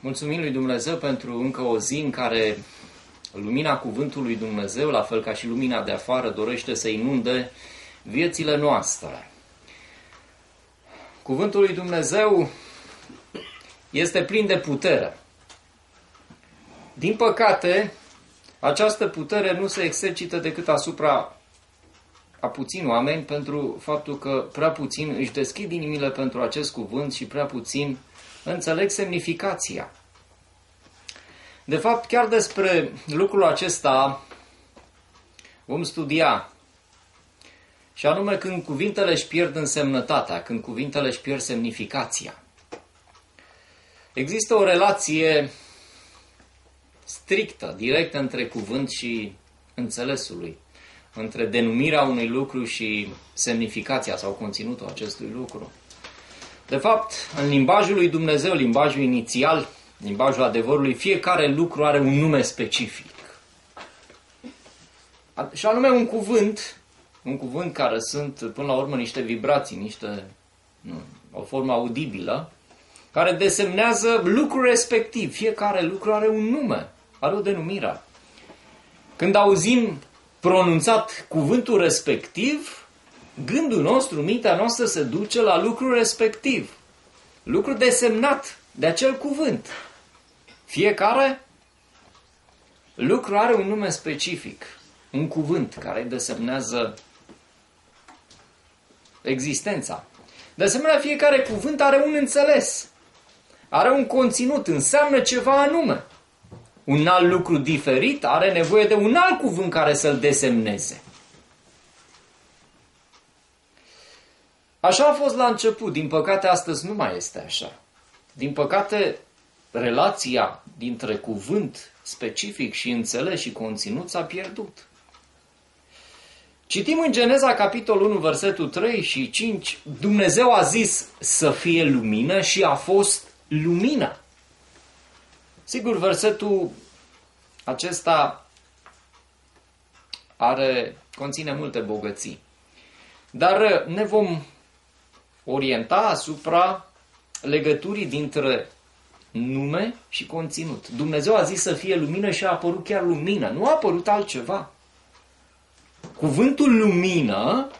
Mulțumim lui Dumnezeu pentru încă o zi în care lumina cuvântului Dumnezeu, la fel ca și lumina de afară, dorește să inunde viețile noastre. Cuvântul lui Dumnezeu este plin de putere. Din păcate, această putere nu se exercită decât asupra a puțin oameni pentru faptul că prea puțin își deschid inimile pentru acest cuvânt și prea puțin înțeleg semnificația. De fapt, chiar despre lucrul acesta vom studia. Și anume când cuvintele își pierd însemnătatea, când cuvintele își pierd semnificația. Există o relație strictă, directă între cuvânt și înțelesul lui, între denumirea unui lucru și semnificația sau conținutul acestui lucru. De fapt, în limbajul lui Dumnezeu, limbajul inițial, limbajul adevărului, fiecare lucru are un nume specific. Și anume un cuvânt, un cuvânt care sunt până la urmă niște vibrații, niște, nu, o formă audibilă, care desemnează lucrul respectiv. Fiecare lucru are un nume, are o denumire. Când auzim pronunțat cuvântul respectiv, gândul nostru, mintea noastră se duce la lucrul respectiv. Lucru desemnat de acel cuvânt. Fiecare lucru are un nume specific, un cuvânt care desemnează existența. De asemenea, fiecare cuvânt are un înțeles, are un conținut, înseamnă ceva anume. Un alt lucru diferit are nevoie de un alt cuvânt care să-l desemneze. Așa a fost la început, din păcate astăzi nu mai este așa. Din păcate, relația dintre cuvânt specific și înțeles și conținut s-a pierdut. Citim în Geneza, capitolul 1, versetul 3 și 5, Dumnezeu a zis să fie lumină și a fost lumină. Sigur, versetul acesta are, conține multe bogății. Dar ne vom orienta asupra legăturii dintre nume și conținut. Dumnezeu a zis să fie lumină și a apărut chiar lumină. Nu a apărut altceva. Cuvântul lumină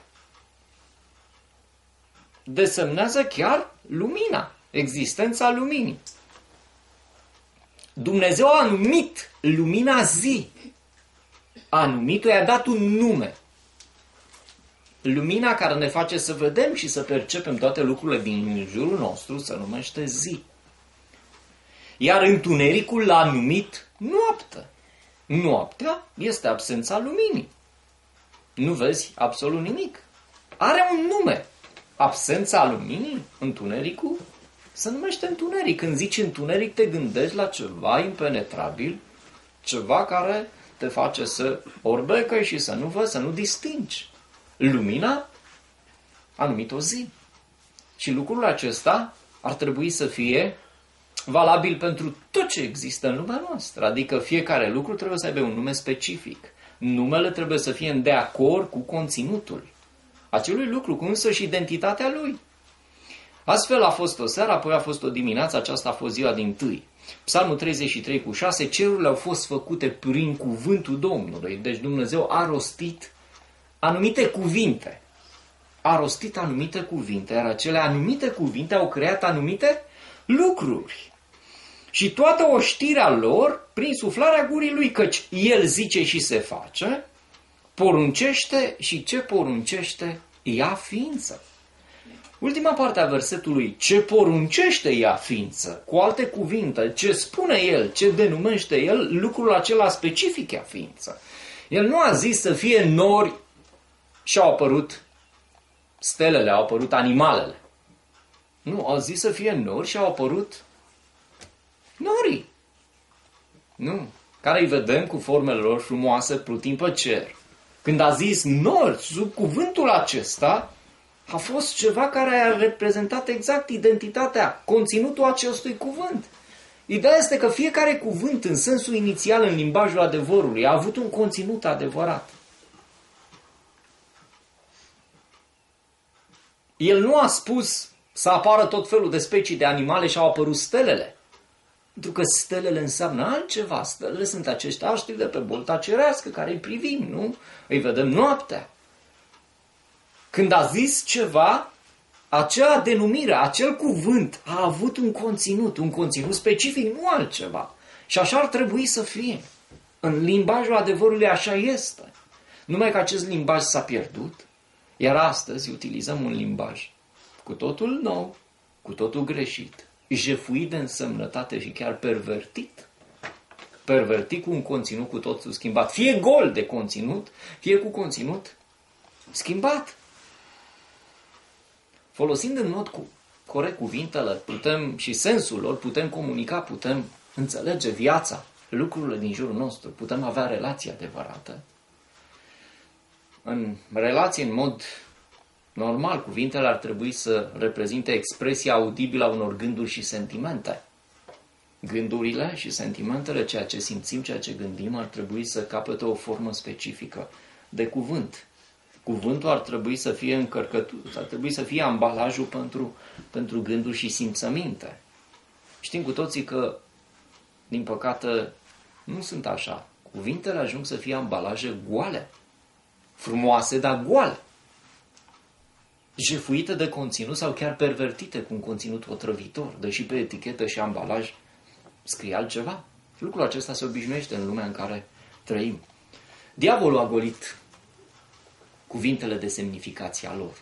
desemnează chiar lumina, existența luminii. Dumnezeu a numit lumina zi. A numit-o, i-a dat un nume. Lumina care ne face să vedem și să percepem toate lucrurile din jurul nostru se numește zi. Iar întunericul l-a numit noapte. Noaptea este absența luminii. Nu vezi absolut nimic. Are un nume. Absența luminii, întunericul, se numește întuneric. Când zici întuneric, te gândești la ceva impenetrabil, ceva care te face să orbecă și să nu vezi, să nu distingi. Lumina a numit o zi. Și lucrul acesta ar trebui să fie valabil pentru tot ce există în lumea noastră. Adică fiecare lucru trebuie să aibă un nume specific. Numele trebuie să fie în de acord cu conținutul acelui lucru, cu însă și identitatea lui. Astfel a fost o seară, apoi a fost o dimineață, aceasta a fost ziua din tâi. Psalmul 33 cu 6, cerurile au fost făcute prin cuvântul Domnului. Deci Dumnezeu a rostit anumite cuvinte. A rostit anumite cuvinte, iar acele anumite cuvinte au creat anumite lucruri. Și toată oștirea lor prin suflarea gurii lui, căci el zice și se face, poruncește și ce poruncește ia ființă. Ultima parte a versetului, ce poruncește ea ființă, cu alte cuvinte, ce spune el, ce denumește el, lucrul acela specific ea ființă. El nu a zis să fie nori și au apărut stelele, au apărut animalele. Nu, au zis să fie nori și au apărut norii. Nu, care îi vedem cu formele lor frumoase plutind pe cer. Când a zis nori, sub cuvântul acesta, a fost ceva care a reprezentat exact identitatea, conținutul acestui cuvânt. Ideea este că fiecare cuvânt, în sensul inițial, în limbajul adevărului, a avut un conținut adevărat. El nu a spus să apară tot felul de specii de animale și au apărut stelele. Pentru că stelele înseamnă altceva. Stelele sunt acești aștri de pe bolta cerească care îi privim, nu? Îi vedem noaptea. Când a zis ceva, acea denumire, acel cuvânt a avut un conținut, un conținut specific, nu altceva. Și așa ar trebui să fie. În limbajul adevărului așa este. Numai că acest limbaj s-a pierdut, iar astăzi utilizăm un limbaj cu totul nou, cu totul greșit, jefuit de însemnătate și chiar pervertit. Pervertit cu un conținut cu totul schimbat. Fie gol de conținut, fie cu conținut schimbat. Folosind în mod cu, corect cuvintele putem, și sensul lor, putem comunica, putem înțelege viața, lucrurile din jurul nostru, putem avea relații adevărate. În relație, în mod normal, cuvintele ar trebui să reprezinte expresia audibilă a unor gânduri și sentimente. Gândurile și sentimentele, ceea ce simțim, ceea ce gândim, ar trebui să capete o formă specifică de cuvânt. Cuvântul ar trebui să fie încărcătură, ar trebui să fie ambalajul pentru, pentru gânduri și simțăminte. Știm cu toții că, din păcate, nu sunt așa. Cuvintele ajung să fie ambalaje goale, frumoase, dar goale jefuite de conținut sau chiar pervertite cu un conținut otrăvitor, deși pe etichetă și ambalaj scrie altceva. Lucrul acesta se obișnuiește în lumea în care trăim. Diavolul a golit cuvintele de semnificația lor.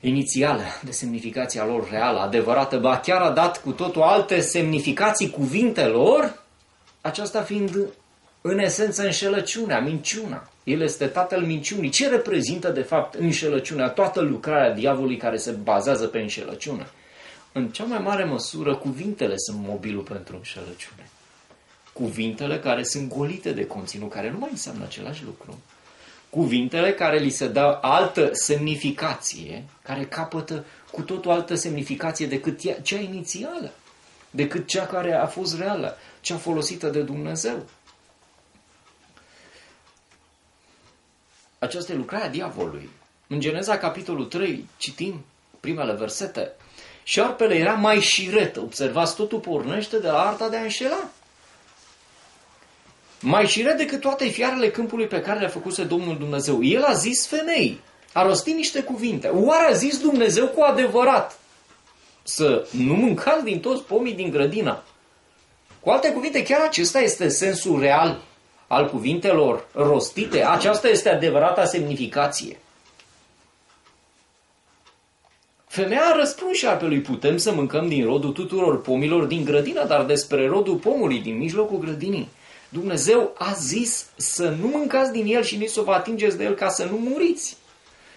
Inițială, de semnificația lor reală, adevărată, ba chiar a dat cu totul alte semnificații cuvintelor, aceasta fiind în esență înșelăciunea, minciuna. El este tatăl minciunii. Ce reprezintă de fapt înșelăciunea, toată lucrarea diavolului care se bazează pe înșelăciune? În cea mai mare măsură, cuvintele sunt mobilul pentru înșelăciune. Cuvintele care sunt golite de conținut, care nu mai înseamnă același lucru cuvintele care li se dă altă semnificație, care capătă cu totul altă semnificație decât cea inițială, decât cea care a fost reală, cea folosită de Dumnezeu. Aceasta e lucrarea diavolului. În Geneza, capitolul 3, citim primele versete. Șarpele era mai șiret. Observați, totul pornește de la arta de a înșela mai șire decât toate fiarele câmpului pe care le-a făcuse Domnul Dumnezeu. El a zis femei, a rostit niște cuvinte. Oare a zis Dumnezeu cu adevărat să nu mâncați din toți pomii din grădina? Cu alte cuvinte, chiar acesta este sensul real al cuvintelor rostite. Aceasta este adevărata semnificație. Femeia a răspuns șarpelui, putem să mâncăm din rodul tuturor pomilor din grădină, dar despre rodul pomului din mijlocul grădinii Dumnezeu a zis să nu mâncați din el și nici să vă atingeți de el ca să nu muriți.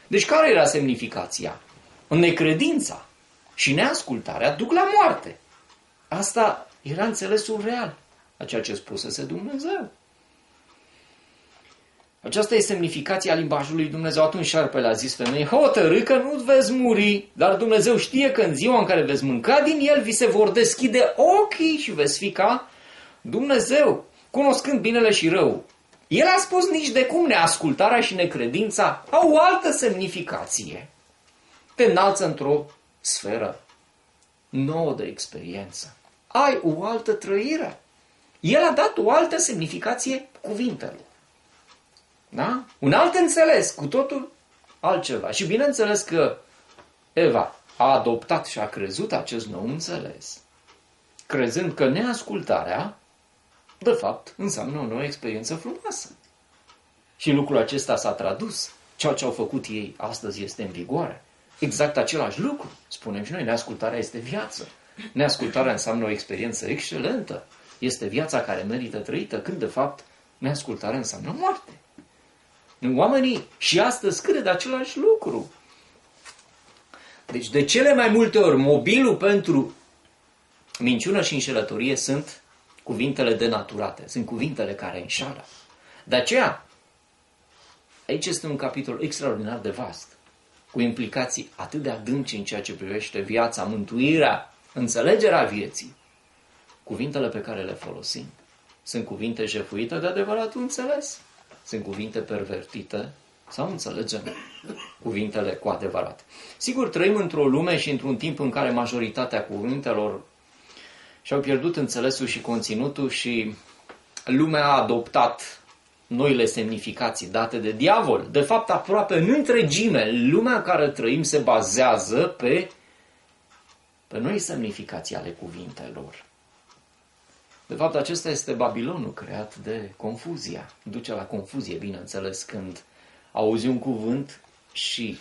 Deci care era semnificația? Necredința și neascultarea duc la moarte. Asta era înțelesul real a ceea ce spusese Dumnezeu. Aceasta e semnificația limbajului Dumnezeu. Atunci șarpele a zis femeii, hotărâ că nu veți muri, dar Dumnezeu știe că în ziua în care veți mânca din el, vi se vor deschide ochii și veți fi ca Dumnezeu cunoscând binele și rău. El a spus nici de cum neascultarea și necredința au o altă semnificație. Te înalță într-o sferă nouă de experiență. Ai o altă trăire. El a dat o altă semnificație cuvintelor. Da? Un alt înțeles, cu totul altceva. Și bineînțeles că Eva a adoptat și a crezut acest nou înțeles, crezând că neascultarea de fapt, înseamnă o nouă experiență frumoasă. Și lucrul acesta s-a tradus. Ceea ce au făcut ei astăzi este în vigoare. Exact același lucru. Spunem și noi, neascultarea este viață. Neascultarea înseamnă o experiență excelentă. Este viața care merită trăită, când de fapt neascultarea înseamnă moarte. Oamenii și astăzi cred același lucru. Deci de cele mai multe ori mobilul pentru minciună și înșelătorie sunt cuvintele denaturate, sunt cuvintele care înșală. De aceea, aici este un capitol extraordinar de vast, cu implicații atât de adânci în ceea ce privește viața, mântuirea, înțelegerea vieții. Cuvintele pe care le folosim sunt cuvinte jefuite de adevărat înțeles, sunt cuvinte pervertite sau înțelegem cuvintele cu adevărat. Sigur, trăim într-o lume și într-un timp în care majoritatea cuvintelor și-au pierdut înțelesul și conținutul și lumea a adoptat noile semnificații date de diavol. De fapt, aproape în întregime, lumea în care trăim se bazează pe, pe noi semnificații ale cuvintelor. De fapt, acesta este Babilonul creat de confuzia. Duce la confuzie, bineînțeles, când auzi un cuvânt și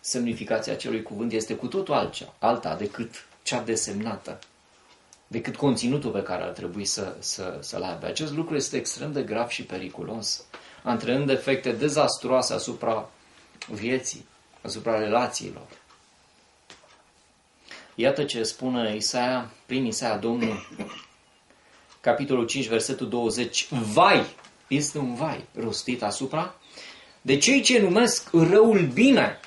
semnificația acelui cuvânt este cu totul altcea, alta decât cea desemnată, decât conținutul pe care ar trebui să, să, să-l aibă. Acest lucru este extrem de grav și periculos, antrenând efecte dezastruoase asupra vieții, asupra relațiilor. Iată ce spune Isaia, prin Isaia Domnul, capitolul 5, versetul 20. Vai, este un vai rostit asupra de cei ce numesc răul bine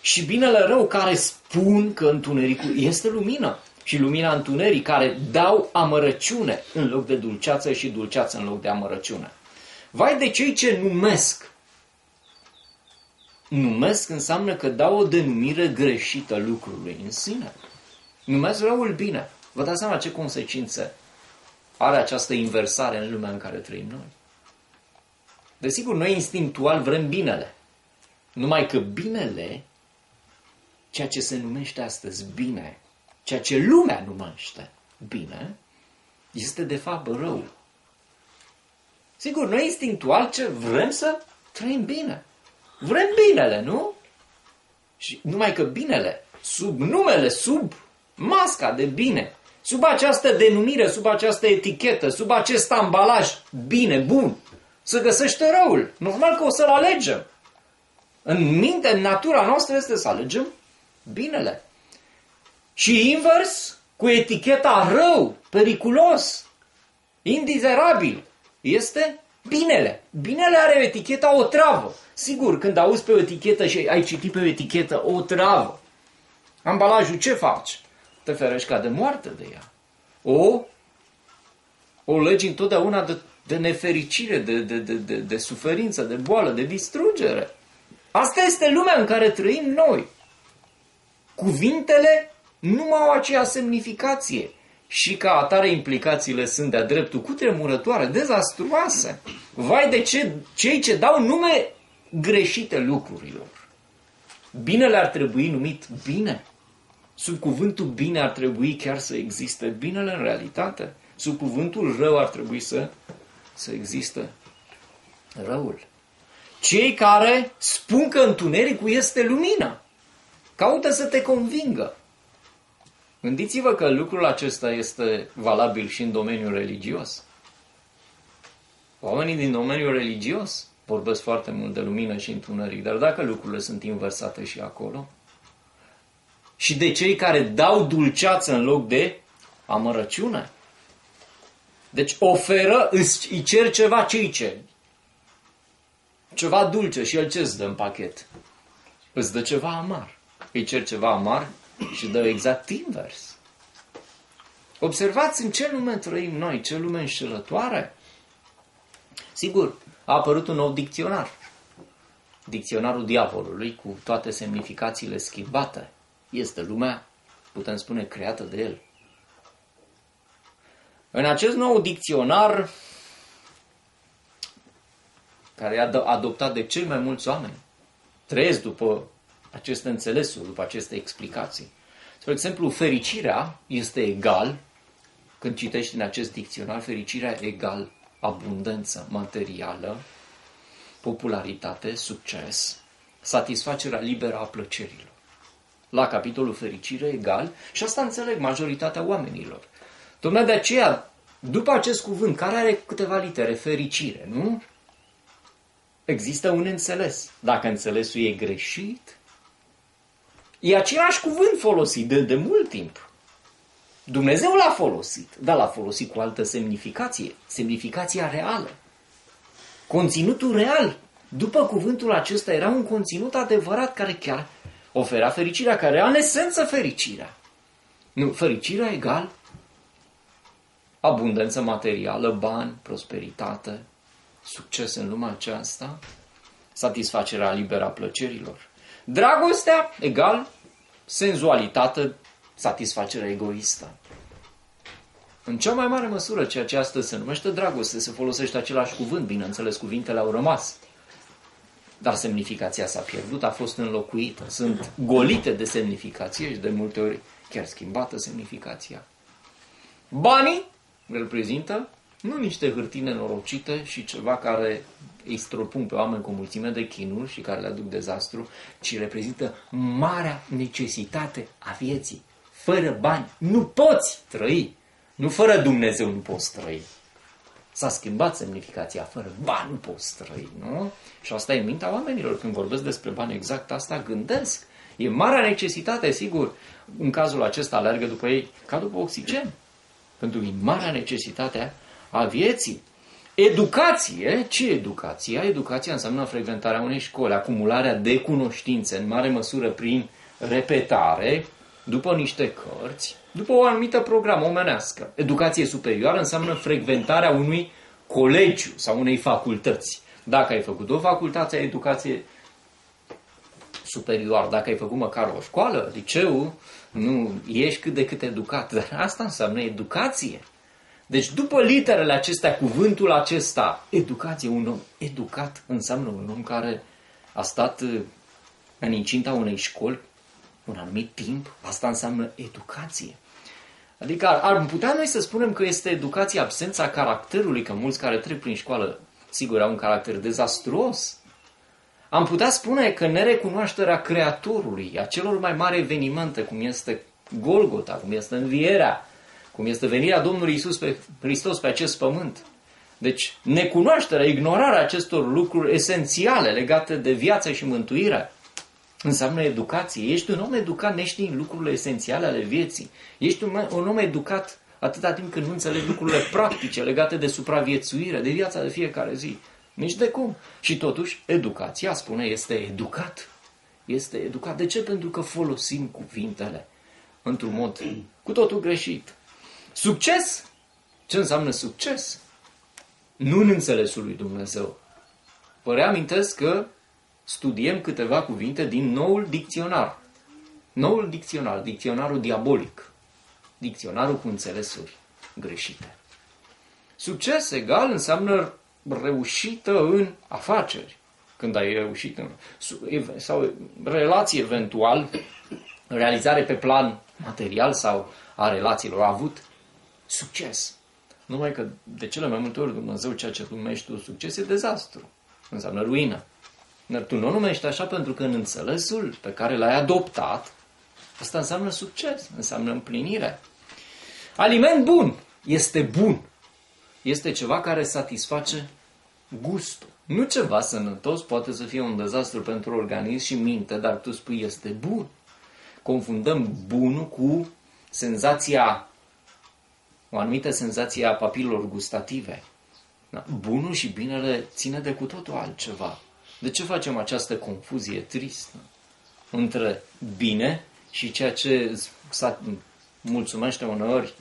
și binele rău care spun că întunericul este lumină și lumina întunerii care dau amărăciune în loc de dulceață și dulceață în loc de amărăciune. Vai de cei ce numesc. Numesc înseamnă că dau o denumire greșită lucrului în sine. Numesc răul bine. Vă dați seama ce consecințe are această inversare în lumea în care trăim noi. Desigur, noi instinctual vrem binele. Numai că binele, ceea ce se numește astăzi bine, ceea ce lumea numește bine, este de fapt rău. Sigur, noi instinctual ce vrem să trăim bine. Vrem binele, nu? Și numai că binele, sub numele, sub masca de bine, sub această denumire, sub această etichetă, sub acest ambalaj bine, bun, să găsește răul. Normal că o să-l alegem. În minte, în natura noastră este să alegem binele. Și invers, cu eticheta rău, periculos, indizerabil, este binele. Binele are eticheta o travă. Sigur, când auzi pe o etichetă și ai citit pe o etichetă o travă, ambalajul ce faci? Te ferești ca de moarte de ea. O, o legi întotdeauna de, de nefericire, de, de, de, de, de suferință, de boală, de distrugere. Asta este lumea în care trăim noi. Cuvintele nu au aceeași semnificație și ca atare implicațiile sunt de-a dreptul cutremurătoare, dezastruoase. Vai de ce, cei ce dau nume greșite lucrurilor. Binele ar trebui numit bine. Sub cuvântul bine ar trebui chiar să existe binele în realitate. Sub cuvântul rău ar trebui să, să existe răul. Cei care spun că întunericul este lumina, caută să te convingă. Gândiți-vă că lucrul acesta este valabil și în domeniul religios. Oamenii din domeniul religios vorbesc foarte mult de lumină și întuneric, dar dacă lucrurile sunt inversate și acolo, și de cei care dau dulceață în loc de amărăciune. Deci oferă, îți cer ceva, ce îi cer? Ceva dulce și el ce îți dă în pachet? Îți dă ceva amar. Îi cer ceva amar și dă exact invers. Observați în ce lume trăim noi, ce lume înșelătoare. Sigur, a apărut un nou dicționar. Dicționarul diavolului cu toate semnificațiile schimbate. Este lumea, putem spune, creată de el. În acest nou dicționar, care e adoptat de cei mai mulți oameni, trăiesc după aceste înțelesuri, după aceste explicații. Spre exemplu, fericirea este egal, când citești în acest dicționar, fericirea egal abundență materială, popularitate, succes, satisfacerea liberă a plăcerilor. La capitolul fericire egal, și asta înțeleg majoritatea oamenilor. Tocmai de aceea, după acest cuvânt, care are câteva litere, fericire, nu? Există un înțeles. Dacă înțelesul e greșit, E același cuvânt folosit de, de mult timp. Dumnezeu l-a folosit, dar l-a folosit cu altă semnificație, semnificația reală. Conținutul real, după cuvântul acesta, era un conținut adevărat care chiar oferea fericirea, care era în esență fericirea. Nu, fericirea egal abundență materială, bani, prosperitate, succes în lumea aceasta, satisfacerea liberă a plăcerilor. Dragostea egal senzualitate, satisfacere egoistă. în cea mai mare măsură, ceea ce astăzi se numește dragoste, se folosește același cuvânt, bineînțeles, cuvintele au rămas. Dar semnificația s-a pierdut, a fost înlocuită. Sunt golite de semnificație și de multe ori chiar schimbată semnificația. Banii reprezintă nu niște hârtii nenorocite și ceva care îi stropun pe oameni cu o mulțime de chinuri și care le aduc dezastru, ci reprezintă marea necesitate a vieții. Fără bani nu poți trăi. Nu fără Dumnezeu nu poți trăi. S-a schimbat semnificația, fără bani nu poți trăi, nu? Și asta e mintea oamenilor. Când vorbesc despre bani, exact asta gândesc. E marea necesitate, sigur. În cazul acesta alergă după ei ca după oxigen. Pentru că e marea necesitate a vieții. Educație, ce educație? Educația înseamnă frecventarea unei școli, acumularea de cunoștințe, în mare măsură prin repetare, după niște cărți, după o anumită programă omenească. Educație superioară înseamnă frecventarea unui colegiu sau unei facultăți. Dacă ai făcut o facultate, ai educație superioară. Dacă ai făcut măcar o școală, liceu, nu ești cât de cât educat. Dar asta înseamnă educație. Deci după literele acestea, cuvântul acesta, educație, un om educat înseamnă un om care a stat în incinta unei școli un anumit timp, asta înseamnă educație. Adică ar, ar putea noi să spunem că este educație absența caracterului, că mulți care trec prin școală, sigur, au un caracter dezastruos. Am putea spune că nerecunoașterea Creatorului, a celor mai mari evenimente, cum este Golgota, cum este învierea, cum este venirea Domnului Isus pe Hristos pe acest pământ. Deci, necunoașterea, ignorarea acestor lucruri esențiale legate de viață și mântuire, înseamnă educație. Ești un om educat neștiind lucrurile esențiale ale vieții. Ești un, un om educat atâta timp când nu înțelegi lucrurile practice legate de supraviețuire, de viața de fiecare zi. Nici de cum. Și totuși, educația, spune, este educat. Este educat. De ce? Pentru că folosim cuvintele într-un mod cu totul greșit. Succes! Ce înseamnă succes? Nu în înțelesul lui Dumnezeu. Vă reamintesc că studiem câteva cuvinte din noul dicționar. Noul dicționar, dicționarul diabolic. Dicționarul cu înțelesuri greșite. Succes egal înseamnă reușită în afaceri. Când ai reușit în, sau relații eventual, realizare pe plan material sau a relațiilor, a avut succes. Numai că de cele mai multe ori Dumnezeu ceea ce numești tu succes e dezastru. Înseamnă ruină. Dar tu nu o numești așa pentru că în înțelesul pe care l-ai adoptat, asta înseamnă succes, înseamnă împlinire. Aliment bun este bun. Este ceva care satisface gustul. Nu ceva sănătos poate să fie un dezastru pentru organism și minte, dar tu spui este bun. Confundăm bunul cu senzația, o anumită senzație a papilor gustative. Bunul și binele ține de cu totul altceva. De ce facem această confuzie tristă între bine și ceea ce mulțumește uneori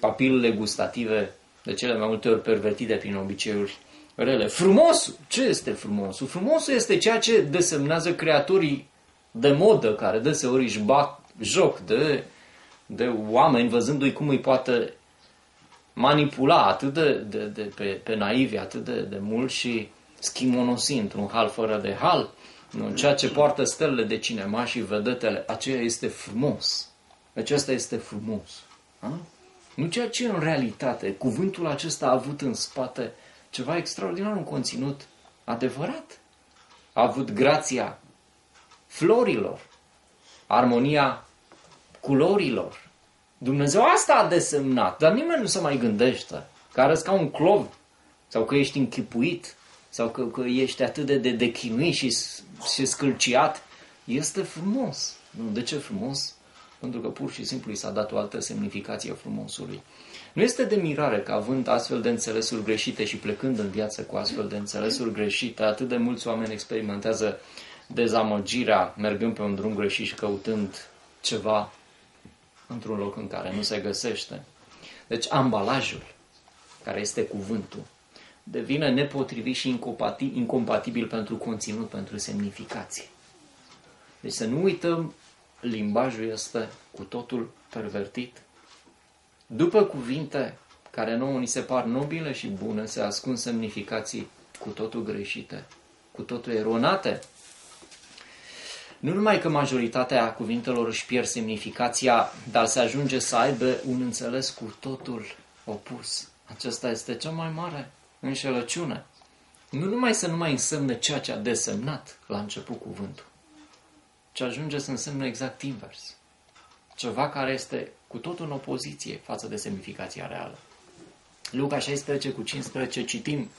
papilele gustative de cele mai multe ori pervertite prin obiceiuri rele. Frumosul! Ce este frumosul? Frumosul este ceea ce desemnează creatorii de modă, care deseori își bat joc de, de oameni, văzându-i cum îi poate manipula atât de, de, de pe, pe naivi, atât de, de mult și schimonosi într-un hal fără de hal, nu? ceea ce poartă stelele de cinema și vedetele, aceea este frumos. Acesta este frumos. A? Nu ceea ce în realitate, cuvântul acesta a avut în spate ceva extraordinar, un conținut adevărat. A avut grația florilor, armonia culorilor. Dumnezeu asta a desemnat, dar nimeni nu se mai gândește că arăți ca un clov sau că ești închipuit sau că, că ești atât de, de, de chinuit și, și scâlciat, este frumos. Nu, de ce frumos? Pentru că pur și simplu i s-a dat o altă semnificație frumosului. Nu este de mirare că având astfel de înțelesuri greșite și plecând în viață cu astfel de înțelesuri greșite, atât de mulți oameni experimentează dezamăgirea mergând pe un drum greșit și căutând ceva într-un loc în care nu se găsește. Deci ambalajul, care este cuvântul, devine nepotrivit și incompatibil pentru conținut, pentru semnificație. Deci să nu uităm, limbajul este cu totul pervertit După cuvinte care nouă ni se par nobile și bune, se ascund semnificații cu totul greșite, cu totul eronate. Nu numai că majoritatea cuvintelor își pierd semnificația, dar se ajunge să aibă un înțeles cu totul opus. Acesta este cea mai mare înșelăciune. Nu numai să nu mai însemne ceea ce a desemnat la început cuvântul, ci ajunge să însemne exact invers. Ceva care este cu totul în opoziție față de semnificația reală. Luca 16 cu 15 citim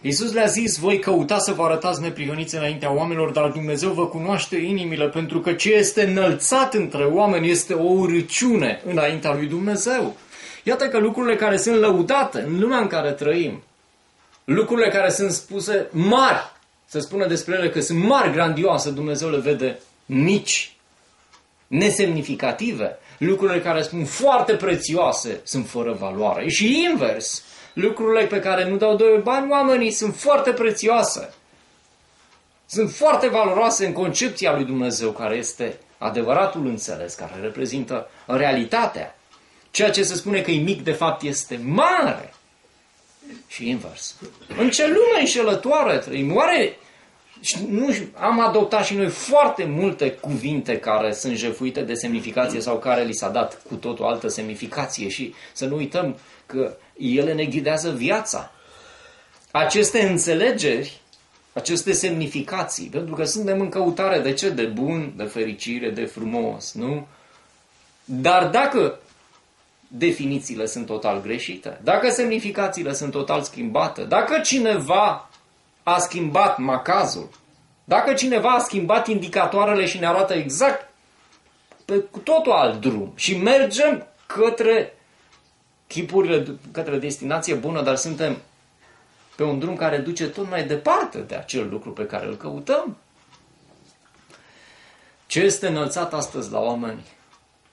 Iisus le-a zis, voi căuta să vă arătați neprihăniți înaintea oamenilor, dar Dumnezeu vă cunoaște inimile, pentru că ce este înălțat între oameni este o urăciune înaintea lui Dumnezeu. Iată că lucrurile care sunt lăudate în lumea în care trăim, lucrurile care sunt spuse mari, să spună despre ele că sunt mari, grandioase, Dumnezeu le vede mici, nesemnificative. Lucrurile care spun foarte prețioase sunt fără valoare. Și invers, lucrurile pe care nu dau doi bani oamenii sunt foarte prețioase. Sunt foarte valoroase în concepția lui Dumnezeu, care este adevăratul înțeles, care reprezintă realitatea. Ceea ce se spune că e mic, de fapt, este mare. Și invers. În ce lume înșelătoare trăim? Oare nu, am adoptat și noi foarte multe cuvinte care sunt jefuite de semnificație sau care li s-a dat cu tot o altă semnificație și să nu uităm că ele ne ghidează viața. Aceste înțelegeri, aceste semnificații, pentru că suntem în căutare de ce? De bun, de fericire, de frumos, nu? Dar dacă definițiile sunt total greșite, dacă semnificațiile sunt total schimbate, dacă cineva a schimbat macazul, dacă cineva a schimbat indicatoarele și ne arată exact pe cu totul alt drum și mergem către chipurile, către destinație bună, dar suntem pe un drum care duce tot mai departe de acel lucru pe care îl căutăm. Ce este înălțat astăzi la oameni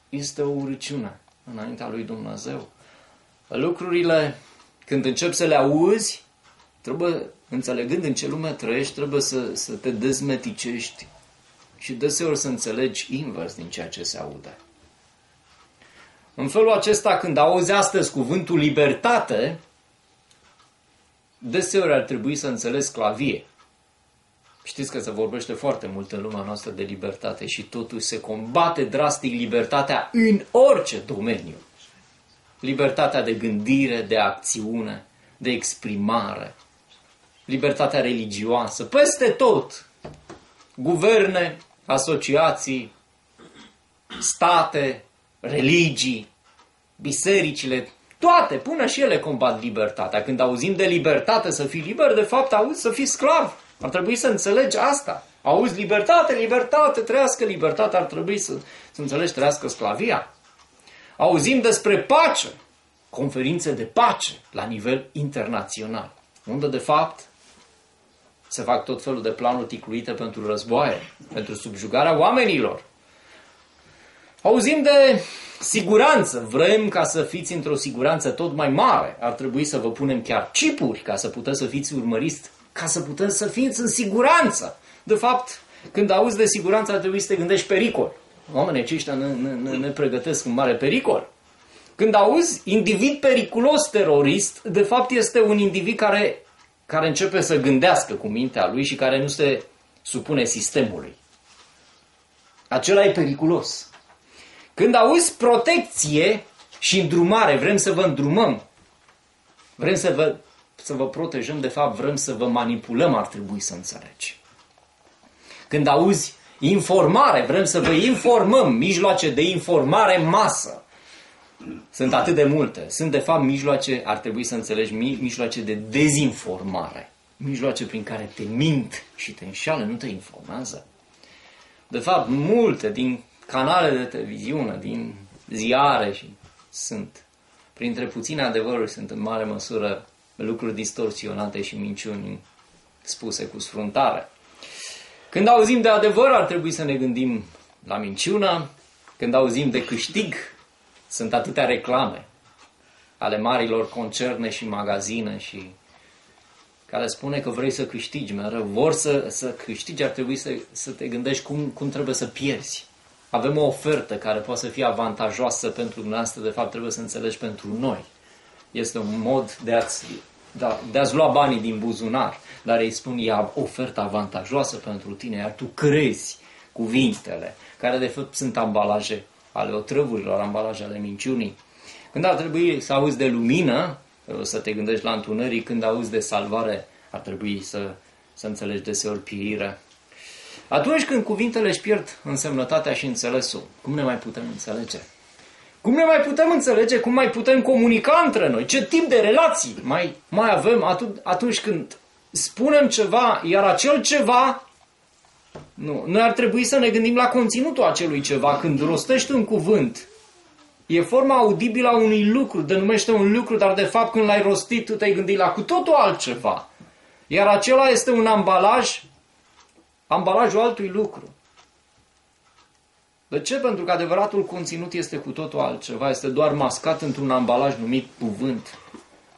este o urăciune înaintea lui Dumnezeu. Lucrurile, când începi să le auzi, trebuie, înțelegând în ce lume trăiești, trebuie să, să te dezmeticești și deseori să înțelegi invers din ceea ce se aude. În felul acesta, când auzi astăzi cuvântul libertate, deseori ar trebui să înțelegi sclavie. Știți că se vorbește foarte mult în lumea noastră de libertate și totuși se combate drastic libertatea în orice domeniu. Libertatea de gândire, de acțiune, de exprimare, libertatea religioasă, peste tot. Guverne, asociații, state, religii, bisericile, toate, până și ele combat libertatea. Când auzim de libertate, să fii liber, de fapt auzi să fii sclav. Ar trebui să înțelegi asta. Auzi libertate, libertate, trăiască libertate, ar trebui să, să înțelegi trăiască sclavia. Auzim despre pace, conferințe de pace la nivel internațional, unde de fapt se fac tot felul de planuri ticluite pentru războaie, pentru subjugarea oamenilor. Auzim de siguranță. Vrem ca să fiți într-o siguranță tot mai mare. Ar trebui să vă punem chiar chipuri ca să puteți să fiți urmăriți, ca să puteți să fiți în siguranță. De fapt, când auzi de siguranță, ar trebui să te gândești pericol. Oamenii aceștia ne, ne, ne pregătesc un mare pericol. Când auzi individ periculos terorist, de fapt este un individ care, care începe să gândească cu mintea lui și care nu se supune sistemului. Acela e periculos. Când auzi protecție și îndrumare, vrem să vă îndrumăm, vrem să vă, să vă protejăm, de fapt vrem să vă manipulăm, ar trebui să înțelegi. Când auzi informare, vrem să vă informăm, mijloace de informare masă. Sunt atât de multe. Sunt de fapt mijloace, ar trebui să înțelegi, mijloace de dezinformare. Mijloace prin care te mint și te înșală, nu te informează. De fapt, multe din canale de televiziune, din ziare și sunt, printre puține adevăruri, sunt în mare măsură lucruri distorsionate și minciuni spuse cu sfruntare. Când auzim de adevăr, ar trebui să ne gândim la minciună. Când auzim de câștig, sunt atâtea reclame ale marilor concerne și magazine și care spune că vrei să câștigi mereu, vor să, să câștigi, ar trebui să, să te gândești cum, cum trebuie să pierzi. avem o ofertă care poate să fie avantajoasă pentru dumneavoastră, de fapt trebuie să înțelegi pentru noi. Este un mod de a-ți, da, de a-ți lua banii din buzunar, dar îi spun, e ofertă avantajoasă pentru tine, iar tu crezi cuvintele, care de fapt sunt ambalaje ale otrăvurilor, ambalaje ale minciunii. Când ar trebui să auzi de lumină, să te gândești la întuneric, când auzi de salvare, ar trebui să, să înțelegi deseori pieirea. Atunci când cuvintele își pierd însemnătatea și înțelesul, cum ne mai putem înțelege? Cum ne mai putem înțelege? Cum mai putem comunica între noi? Ce tip de relații mai, mai avem atunci când spunem ceva, iar acel ceva nu, noi ar trebui să ne gândim la conținutul acelui ceva. Când rostești un cuvânt, e forma audibilă a unui lucru, denumește un lucru, dar de fapt când l-ai rostit, tu te-ai gândit la cu totul altceva. Iar acela este un ambalaj, ambalajul altui lucru. De ce? Pentru că adevăratul conținut este cu totul altceva, este doar mascat într-un ambalaj numit cuvânt.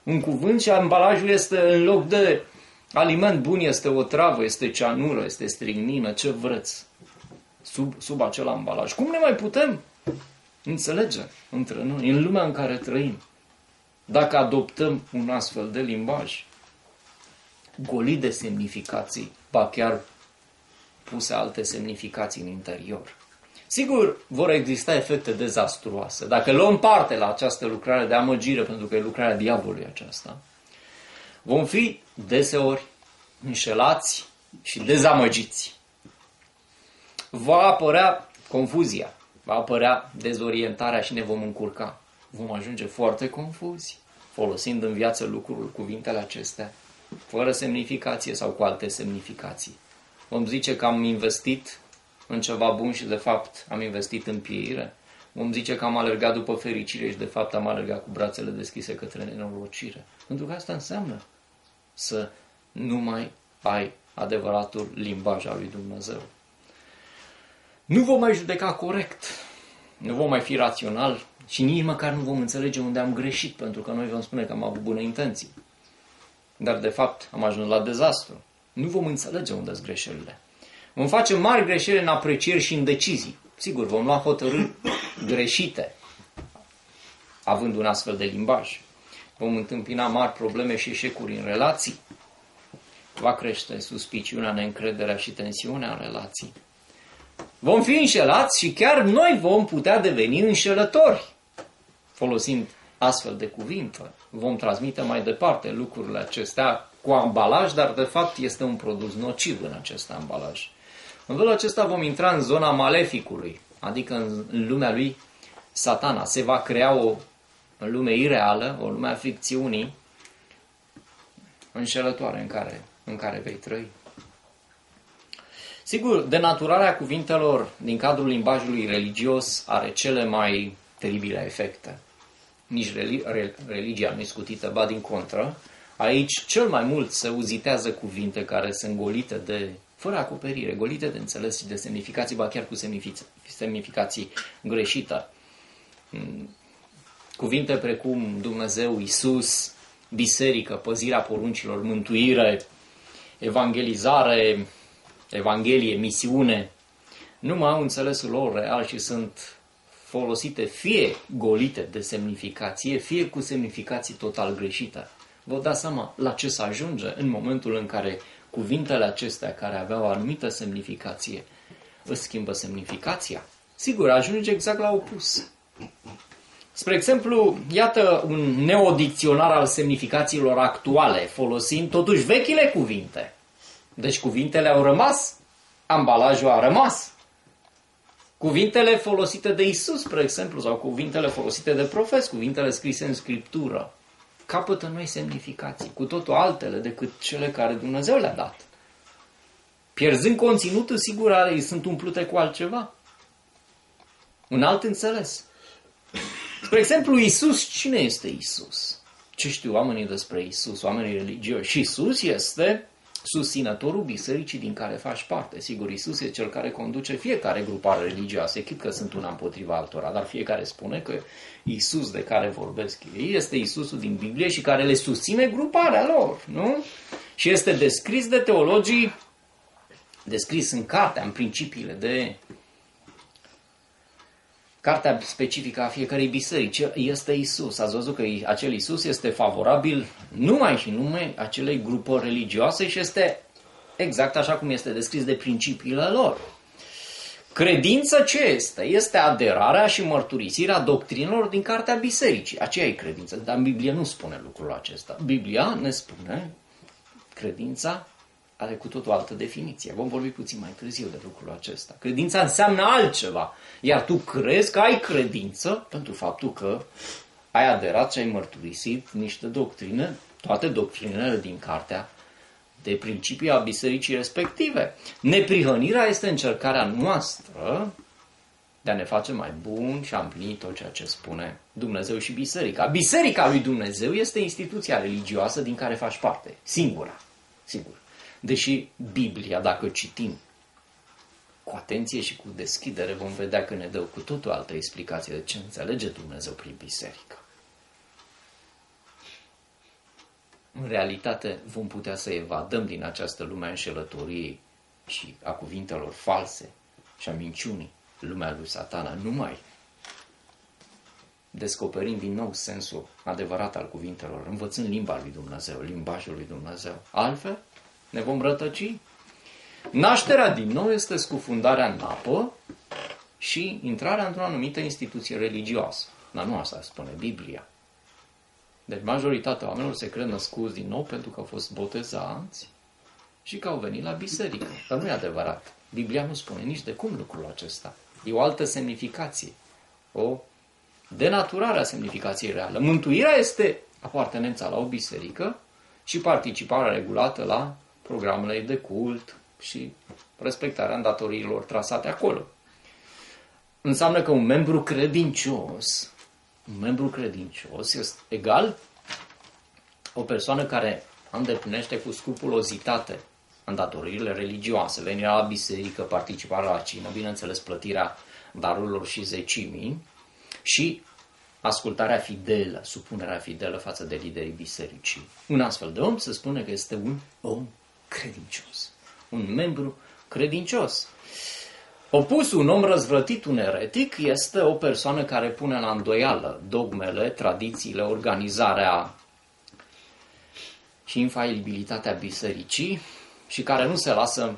Un cuvânt și ambalajul este în loc de aliment bun, este o travă, este ceanură, este strignină, ce vreți, sub, sub acel ambalaj. Cum ne mai putem înțelege între noi, în lumea în care trăim, dacă adoptăm un astfel de limbaj? Golit de semnificații, ba chiar puse alte semnificații în interior. Sigur, vor exista efecte dezastruoase. Dacă luăm parte la această lucrare de amăgire, pentru că e lucrarea diavolului aceasta, vom fi deseori înșelați și dezamăgiți. Va apărea confuzia, va apărea dezorientarea și ne vom încurca. Vom ajunge foarte confuzi, folosind în viață lucruri, cuvintele acestea, fără semnificație sau cu alte semnificații. Vom zice că am investit în ceva bun și de fapt am investit în pieire. Vom zice că am alergat după fericire și de fapt am alergat cu brațele deschise către nenorocire. Pentru că asta înseamnă să nu mai ai adevăratul limbaj al lui Dumnezeu. Nu vom mai judeca corect, nu vom mai fi rațional și nici măcar nu vom înțelege unde am greșit, pentru că noi vom spune că am avut bune intenții. Dar de fapt am ajuns la dezastru. Nu vom înțelege unde sunt greșelile. Vom face mari greșeli în aprecieri și în decizii. Sigur, vom lua hotărâri greșite, având un astfel de limbaj. Vom întâmpina mari probleme și eșecuri în relații. Va crește suspiciunea, neîncrederea și tensiunea în relații. Vom fi înșelați și chiar noi vom putea deveni înșelători, folosind astfel de cuvinte. Vom transmite mai departe lucrurile acestea cu ambalaj, dar de fapt este un produs nociv în acest ambalaj. În felul acesta vom intra în zona maleficului, adică în lumea lui satana. Se va crea o lume ireală, o lume a ficțiunii, înșelătoare în care, în care vei trăi. Sigur, denaturarea cuvintelor din cadrul limbajului religios are cele mai teribile efecte. Nici religia nu e scutită, ba din contră. Aici cel mai mult se uzitează cuvinte care sunt golite de fără acoperire, golite de înțeles și de semnificații, ba chiar cu semnificații greșite. Hmm. Cuvinte precum Dumnezeu, Isus, biserică, păzirea poruncilor, mântuire, evangelizare, evanghelie, misiune, nu mai au înțelesul lor real și sunt folosite fie golite de semnificație, fie cu semnificații total greșite. Vă dați seama la ce se ajunge în momentul în care cuvintele acestea care aveau o anumită semnificație îți schimbă semnificația, sigur, ajunge exact la opus. Spre exemplu, iată un neodicționar al semnificațiilor actuale, folosind totuși vechile cuvinte. Deci cuvintele au rămas, ambalajul a rămas. Cuvintele folosite de Isus, spre exemplu, sau cuvintele folosite de profes, cuvintele scrise în Scriptură, capătă noi semnificații, cu totul altele decât cele care Dumnezeu le-a dat. Pierzând conținutul, sigur, are, sunt umplute cu altceva. Un alt înțeles. Spre exemplu, Isus, cine este Isus? Ce știu oamenii despre Isus, oamenii religioși? Isus este susținătorul bisericii din care faci parte. Sigur, Isus e cel care conduce fiecare grupare religioasă, chit că sunt una împotriva altora, dar fiecare spune că Isus de care vorbesc ei este Isusul din Biblie și care le susține gruparea lor, nu? Și este descris de teologii, descris în cartea, în principiile de cartea specifică a fiecarei biserici este Isus. Ați văzut că acel Isus este favorabil numai și numai acelei grupări religioase și este exact așa cum este descris de principiile lor. Credință ce este? Este aderarea și mărturisirea doctrinelor din cartea bisericii. Aceea e credință, dar Biblia nu spune lucrul acesta. Biblia ne spune credința are cu tot o altă definiție. Vom vorbi puțin mai târziu de lucrul acesta. Credința înseamnă altceva. Iar tu crezi că ai credință pentru faptul că ai aderat și ai mărturisit niște doctrine, toate doctrinele din cartea de principii a bisericii respective. Neprihănirea este încercarea noastră de a ne face mai bun și a împlini tot ceea ce spune Dumnezeu și biserica. Biserica lui Dumnezeu este instituția religioasă din care faci parte, singura, sigur. Deși Biblia, dacă citim cu atenție și cu deschidere, vom vedea că ne dă cu totul altă explicație de ce înțelege Dumnezeu prin biserică. În realitate vom putea să evadăm din această lume a înșelătoriei și a cuvintelor false și a minciunii, lumea lui satana, numai descoperind din nou sensul adevărat al cuvintelor, învățând limba lui Dumnezeu, limbajul lui Dumnezeu. Altfel, ne vom rătăci. Nașterea din nou este scufundarea în apă și intrarea într-o anumită instituție religioasă. Dar nu asta spune Biblia. Deci majoritatea oamenilor se cred născuți din nou pentru că au fost botezați și că au venit la biserică. Dar nu e adevărat. Biblia nu spune nici de cum lucrul acesta. E o altă semnificație. O denaturare a semnificației reale. Mântuirea este apartenența la o biserică și participarea regulată la programele de cult și respectarea îndatoriilor trasate acolo. Înseamnă că un membru credincios, un membru credincios este egal o persoană care îndeplinește cu scrupulozitate îndatoririle religioase, venirea la biserică, participarea la cină, bineînțeles plătirea darurilor și zecimii și ascultarea fidelă, supunerea fidelă față de liderii bisericii. Un astfel de om se spune că este un om credincios. Un membru credincios. Opusul, un om răzvrătit, un eretic, este o persoană care pune la îndoială dogmele, tradițiile, organizarea și infailibilitatea bisericii și care nu se lasă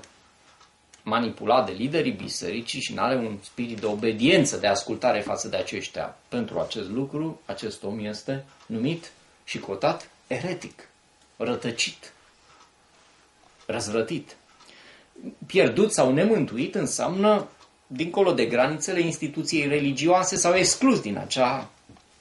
manipulat de liderii bisericii și nu are un spirit de obediență, de ascultare față de aceștia. Pentru acest lucru, acest om este numit și cotat eretic, rătăcit răzvrătit. Pierdut sau nemântuit înseamnă dincolo de granițele instituției religioase sau exclus din acea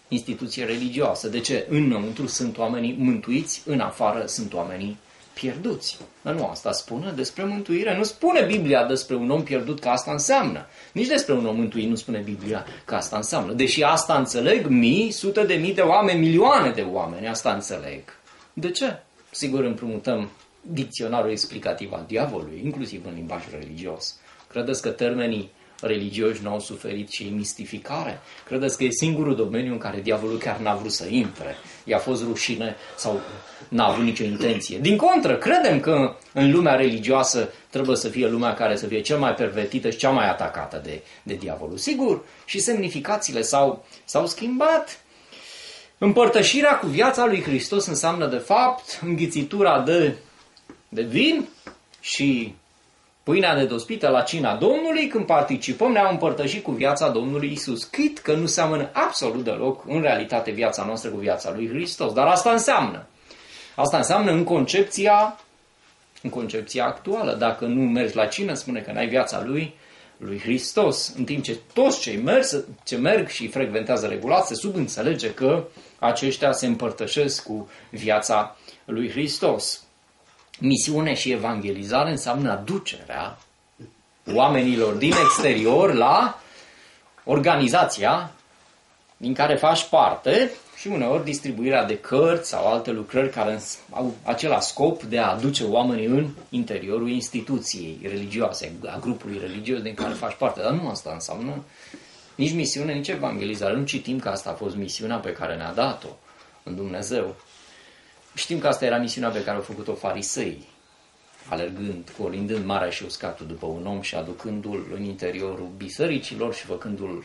instituție religioasă. De ce? Înăuntru sunt oamenii mântuiți, în afară sunt oamenii pierduți. Dar nu asta spune despre mântuire. Nu spune Biblia despre un om pierdut că asta înseamnă. Nici despre un om mântuit nu spune Biblia că asta înseamnă. Deși asta înțeleg mii, sute de mii de oameni, milioane de oameni, asta înțeleg. De ce? Sigur împrumutăm dicționarul explicativ al diavolului, inclusiv în limbajul religios. Credeți că termenii religioși nu au suferit și mistificare? Credeți că e singurul domeniu în care diavolul chiar n-a vrut să intre? I-a fost rușine sau n-a avut nicio intenție? Din contră, credem că în lumea religioasă trebuie să fie lumea care să fie cel mai pervertită și cea mai atacată de, de diavolul. Sigur, și semnificațiile s-au, s-au schimbat. Împărtășirea cu viața lui Hristos înseamnă, de fapt, înghițitura de de vin și pâinea de dospită la cina Domnului, când participăm, ne-am împărtășit cu viața Domnului Isus. Cât că nu seamănă absolut deloc în realitate viața noastră cu viața lui Hristos. Dar asta înseamnă. Asta înseamnă în concepția, în concepția actuală. Dacă nu mergi la cină, spune că n-ai viața lui, lui Hristos. În timp ce toți cei merg, ce merg și frecventează regulat se subînțelege că aceștia se împărtășesc cu viața lui Hristos. Misiune și evangelizare înseamnă aducerea oamenilor din exterior la organizația din care faci parte și uneori distribuirea de cărți sau alte lucrări care au același scop de a aduce oamenii în interiorul instituției religioase, a grupului religios din care faci parte. Dar nu asta înseamnă nici misiune, nici evangelizare. Nu citim că asta a fost misiunea pe care ne-a dat-o în Dumnezeu. Știm că asta era misiunea pe care au făcut-o farisei, alergând, colindând marea și uscatul după un om și aducându-l în interiorul bisericilor și făcându-l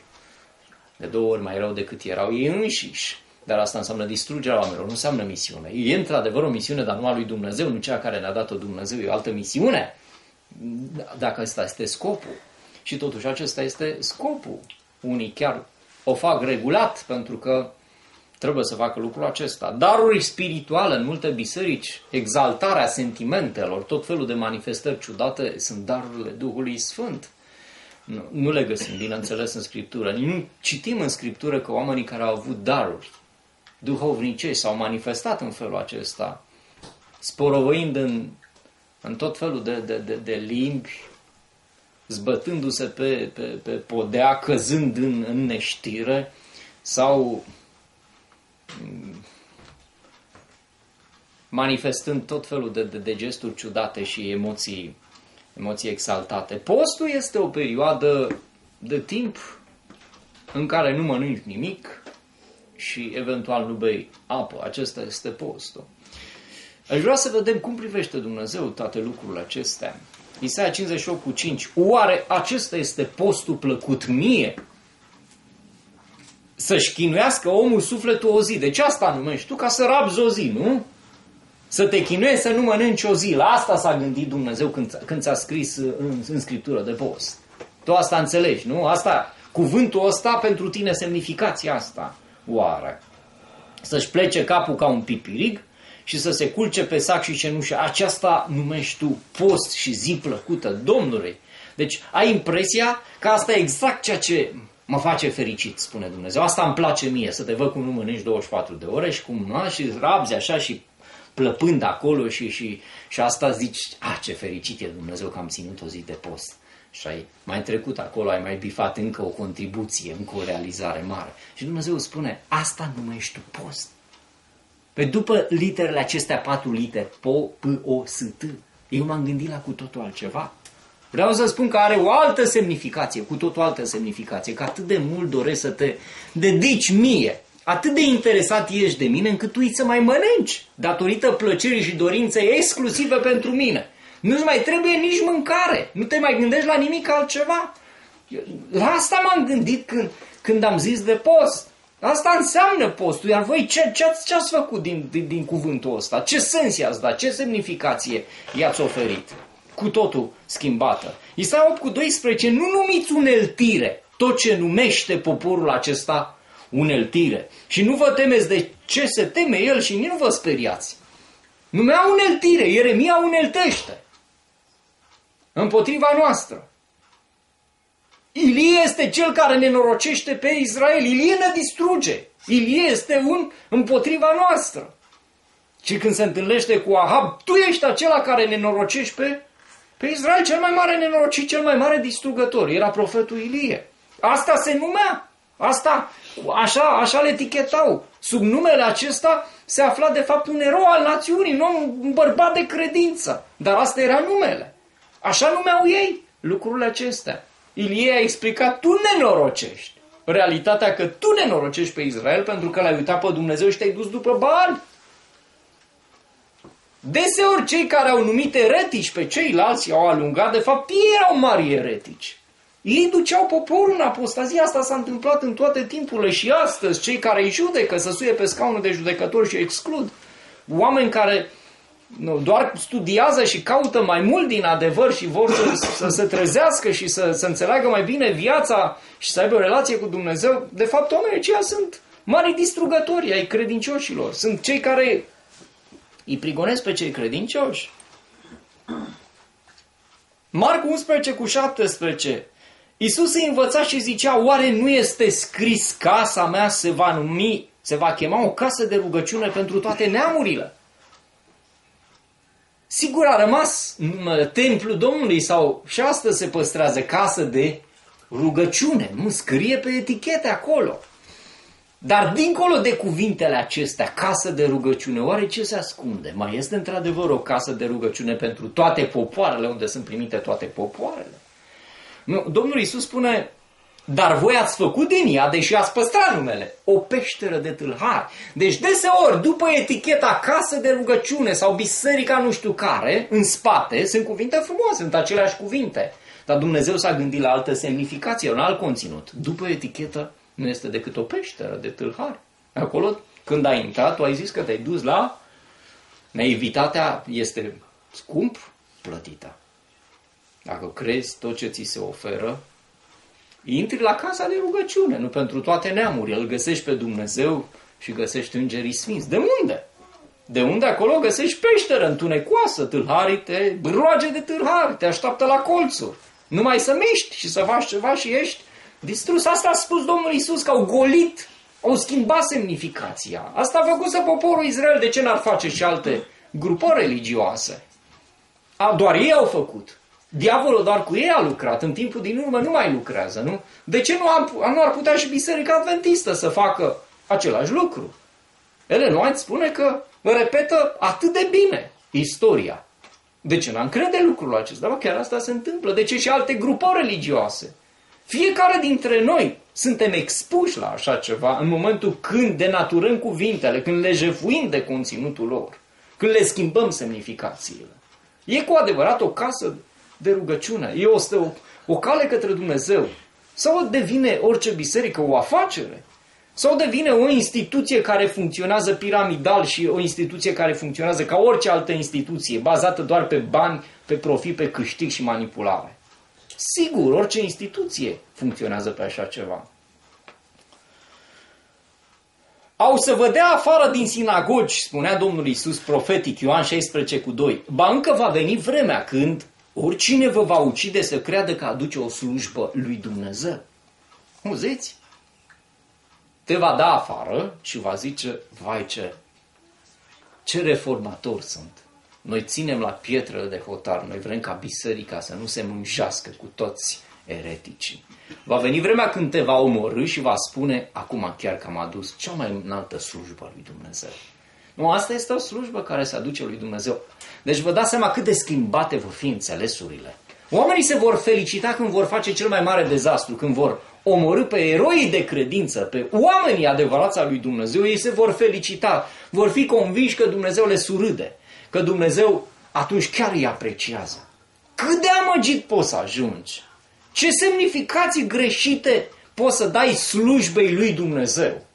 De două ori mai rău decât erau ei înșiși. Dar asta înseamnă distrugerea oamenilor, nu înseamnă misiune. E într-adevăr o misiune, dar nu a lui Dumnezeu, nu cea care ne-a dat-o Dumnezeu, e o altă misiune. Dacă ăsta este scopul. Și totuși acesta este scopul. Unii chiar o fac regulat pentru că trebuie să facă lucrul acesta. Daruri spirituale în multe biserici, exaltarea sentimentelor, tot felul de manifestări ciudate sunt darurile Duhului Sfânt. Nu, nu le găsim, bineînțeles, în Scriptură. Nu citim în Scriptură că oamenii care au avut daruri duhovnicești s-au manifestat în felul acesta, sporovăind în, în tot felul de, de, de, de limbi, zbătându-se pe, pe, pe podea, căzând în, în neștire sau manifestând tot felul de, de, de gesturi ciudate și emoții, emoții exaltate. Postul este o perioadă de timp în care nu mănânci nimic și eventual nu bei apă. Acesta este postul. Aș vrea să vedem cum privește Dumnezeu toate lucrurile acestea. Isaia 58 cu 5. Oare acesta este postul plăcut mie? Să-și chinuiască omul sufletul o zi. Deci asta numești tu ca să rabzi o zi, nu? Să te chinuiești să nu mănânci o zi. La asta s-a gândit Dumnezeu când, când ți-a scris în, în Scriptură de post. Tu asta înțelegi, nu? Asta, cuvântul ăsta pentru tine semnificația asta. Oare? Să-și plece capul ca un pipirig și să se culce pe sac și cenușă. Aceasta numești tu post și zi plăcută Domnului. Deci ai impresia că asta e exact ceea ce mă face fericit, spune Dumnezeu. Asta îmi place mie, să te văd cum nu mănânci 24 de ore și cum nu, și rabzi așa și plăpând acolo și, și, și asta zici, a, ce fericit e Dumnezeu că am ținut o zi de post. Și ai mai trecut acolo, ai mai bifat încă o contribuție, încă o realizare mare. Și Dumnezeu spune, asta numești tu post. Pe după literele acestea patru literi, po, p, o, s, t, eu m-am gândit la cu totul altceva. Vreau să spun că are o altă semnificație, cu totul altă semnificație, că atât de mult doresc să te dedici mie, atât de interesat ești de mine, încât tu să mai mănânci, datorită plăcerii și dorinței exclusive pentru mine. Nu-ți mai trebuie nici mâncare, nu te mai gândești la nimic altceva. La asta m-am gândit când, când am zis de post. Asta înseamnă postul, iar voi ce, ce, ați, ce ați făcut din, din, din cuvântul ăsta? Ce sens i-ați dat? Ce semnificație i-ați oferit? Cu totul schimbată. Isaia 8 cu 12, nu numiți uneltire tot ce numește poporul acesta uneltire. Și nu vă temeți de ce se teme el și nici nu vă speriați. Numea uneltire, Ieremia uneltește. Împotriva noastră. Ilie este cel care ne norocește pe Israel. Ilie ne distruge. Ilie este un împotriva noastră. Și când se întâlnește cu Ahab, tu ești acela care ne norocești pe, pe Israel, cel mai mare nenorocit, cel mai mare distrugător. Era profetul Ilie. Asta se numea. Asta, așa, așa le etichetau. Sub numele acesta se afla de fapt un erou al națiunii, nu un bărbat de credință. Dar asta era numele. Așa numeau ei lucrurile acestea. Ilie a explicat, tu nenorocești. Realitatea că tu nenorocești pe Israel pentru că l-ai uitat pe Dumnezeu și te-ai dus după Baal. Deseori cei care au numit eretici pe ceilalți au alungat, de fapt ei erau mari eretici. Ei duceau poporul în apostazie, asta s-a întâmplat în toate timpurile și astăzi. Cei care îi judecă să suie pe scaunul de judecători și exclud. Oameni care nu, doar studiază și caută mai mult din adevăr și vor să, să se trezească și să, să înțeleagă mai bine viața și să aibă o relație cu Dumnezeu, de fapt oamenii aceia sunt mari distrugători ai credincioșilor. Sunt cei care îi prigonesc pe cei credincioși. Marcu 11 cu 17. Iisus îi învăța și zicea, oare nu este scris casa mea se va numi, se va chema o casă de rugăciune pentru toate neamurile? Sigur a rămas templul Domnului sau și astăzi se păstrează casă de rugăciune, nu scrie pe etichete acolo. Dar dincolo de cuvintele acestea, casă de rugăciune, oare ce se ascunde? Mai este într-adevăr o casă de rugăciune pentru toate popoarele, unde sunt primite toate popoarele? Nu, Domnul Iisus spune, dar voi ați făcut din ea, deși ați păstrat numele, o peșteră de tâlhari. Deci deseori, după eticheta casă de rugăciune sau biserica nu știu care, în spate, sunt cuvinte frumoase, sunt aceleași cuvinte. Dar Dumnezeu s-a gândit la altă semnificație, un alt conținut. După etichetă Nu este decât o peșteră de tâlhari. Acolo, când ai intrat, tu ai zis că te-ai dus la naivitatea este scump plătită. Dacă crezi tot ce ți se oferă, intri la casa de rugăciune, nu pentru toate neamuri. Îl găsești pe Dumnezeu și găsești îngerii sfinți. De unde? De unde acolo găsești peșteră întunecoasă, tâlharii te roage de tâlhari, te așteaptă la colțuri. Numai să miști și să faci ceva și ești distrus. Asta a spus Domnul Isus că au golit, au schimbat semnificația. Asta a făcut să poporul Israel. De ce n-ar face și alte grupări religioase? A, doar ei au făcut. Diavolul doar cu ei a lucrat. În timpul din urmă nu mai lucrează, nu? De ce nu, am, nu ar putea și Biserica Adventistă să facă același lucru? Ellen White spune că repetă atât de bine istoria. De ce n-am crede lucrul acesta? Dar chiar asta se întâmplă. De ce și alte grupări religioase? Fiecare dintre noi suntem expuși la așa ceva în momentul când denaturăm cuvintele, când le jefuim de conținutul lor, când le schimbăm semnificațiile. E cu adevărat o casă de rugăciune, e o, o, o cale către Dumnezeu. Sau devine orice biserică o afacere? Sau devine o instituție care funcționează piramidal și o instituție care funcționează ca orice altă instituție, bazată doar pe bani, pe profit, pe câștig și manipulare. Sigur, orice instituție funcționează pe așa ceva. Au să vă dea afară din sinagogi, spunea Domnul Isus profetic Ioan 16 cu 2. Ba încă va veni vremea când oricine vă va ucide să creadă că aduce o slujbă lui Dumnezeu. Auziți? te va da afară și va zice, vai ce, ce reformator sunt. Noi ținem la pietrele de hotar, noi vrem ca biserica să nu se mânjească cu toți ereticii. Va veni vremea când te va omorâ și va spune, acum chiar că am adus cea mai înaltă slujbă lui Dumnezeu. Nu, asta este o slujbă care se aduce lui Dumnezeu. Deci vă dați seama cât de schimbate vor fi înțelesurile. Oamenii se vor felicita când vor face cel mai mare dezastru, când vor omorâ pe eroii de credință, pe oamenii adevărați al lui Dumnezeu, ei se vor felicita, vor fi convinși că Dumnezeu le surâde, că Dumnezeu atunci chiar îi apreciază. Cât de amăgit poți să ajungi? Ce semnificații greșite poți să dai slujbei lui Dumnezeu?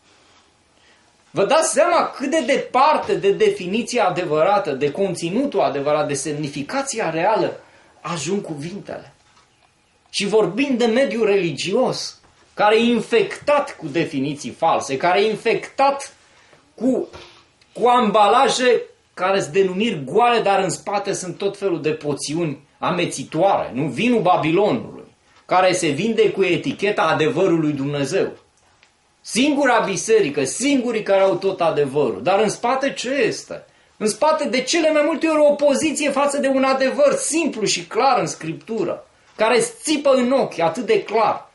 Vă dați seama cât de departe de definiția adevărată, de conținutul adevărat, de semnificația reală ajung cuvintele. Și vorbim de mediul religios, care e infectat cu definiții false, care e infectat cu, cu ambalaje care sunt denumiri goale, dar în spate sunt tot felul de poțiuni amețitoare, nu? Vinul Babilonului, care se vinde cu eticheta adevărului Dumnezeu. Singura biserică, singurii care au tot adevărul. Dar în spate ce este? În spate de cele mai multe ori o opoziție față de un adevăr simplu și clar în Scriptură, care țipă în ochi atât de clar.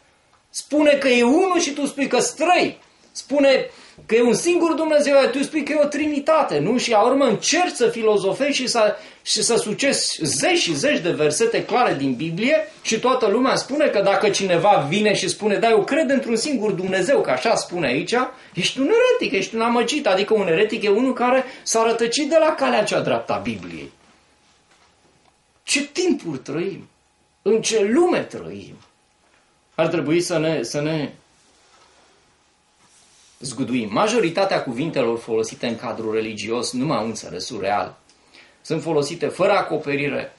Spune că e unul și tu spui că străi. Spune că e un singur Dumnezeu, tu spui că e o trinitate, nu? Și a urmă încerci să filozofești și să, și să sucesi zeci și zeci de versete clare din Biblie și toată lumea spune că dacă cineva vine și spune, da, eu cred într-un singur Dumnezeu, că așa spune aici, ești un eretic, ești un amăgit, adică un eretic e unul care s-a rătăcit de la calea cea dreaptă a Bibliei. Ce timpuri trăim? În ce lume trăim? ar trebui să ne, să ne zguduim. Majoritatea cuvintelor folosite în cadrul religios nu mai au înțelesul real. Sunt folosite fără acoperire,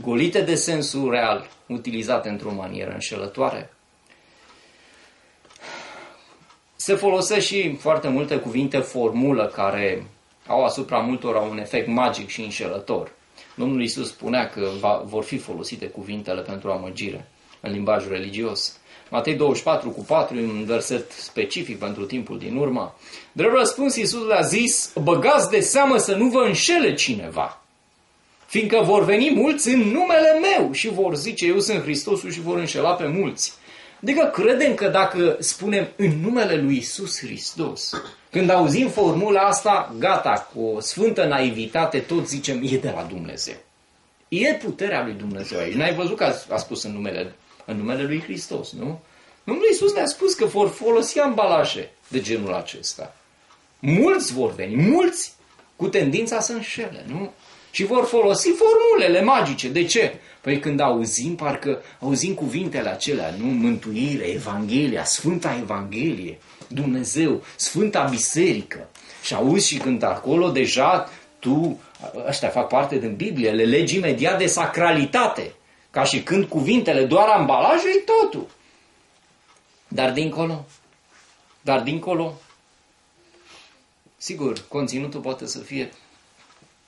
golite de sensul real, utilizate într-o manieră înșelătoare. Se folosesc și foarte multe cuvinte formulă care au asupra multora un efect magic și înșelător. Domnul Isus spunea că va, vor fi folosite cuvintele pentru amăgire în limbajul religios. Matei 24 cu 4 un verset specific pentru timpul din urmă. Drept răspuns, Iisus le-a zis, băgați de seamă să nu vă înșele cineva, fiindcă vor veni mulți în numele meu și vor zice, eu sunt Hristosul și vor înșela pe mulți. Adică credem că dacă spunem în numele lui Isus Hristos, când auzim formula asta, gata, cu o sfântă naivitate, tot zicem, e de la Dumnezeu. E puterea lui Dumnezeu aici. N-ai văzut că a, a spus în numele în numele lui Hristos, nu? Domnul Iisus ne-a spus că vor folosi ambalaje de genul acesta. Mulți vor veni, mulți cu tendința să înșele, nu? Și vor folosi formulele magice. De ce? Păi când auzim, parcă auzim cuvintele acelea, nu? Mântuire, Evanghelia, Sfânta Evanghelie, Dumnezeu, Sfânta Biserică. Și auzi și când acolo deja tu, ăștia fac parte din Biblie, le legi imediat de sacralitate. Ca și când cuvintele, doar ambalajul e totul. Dar dincolo, dar dincolo, sigur, conținutul poate să fie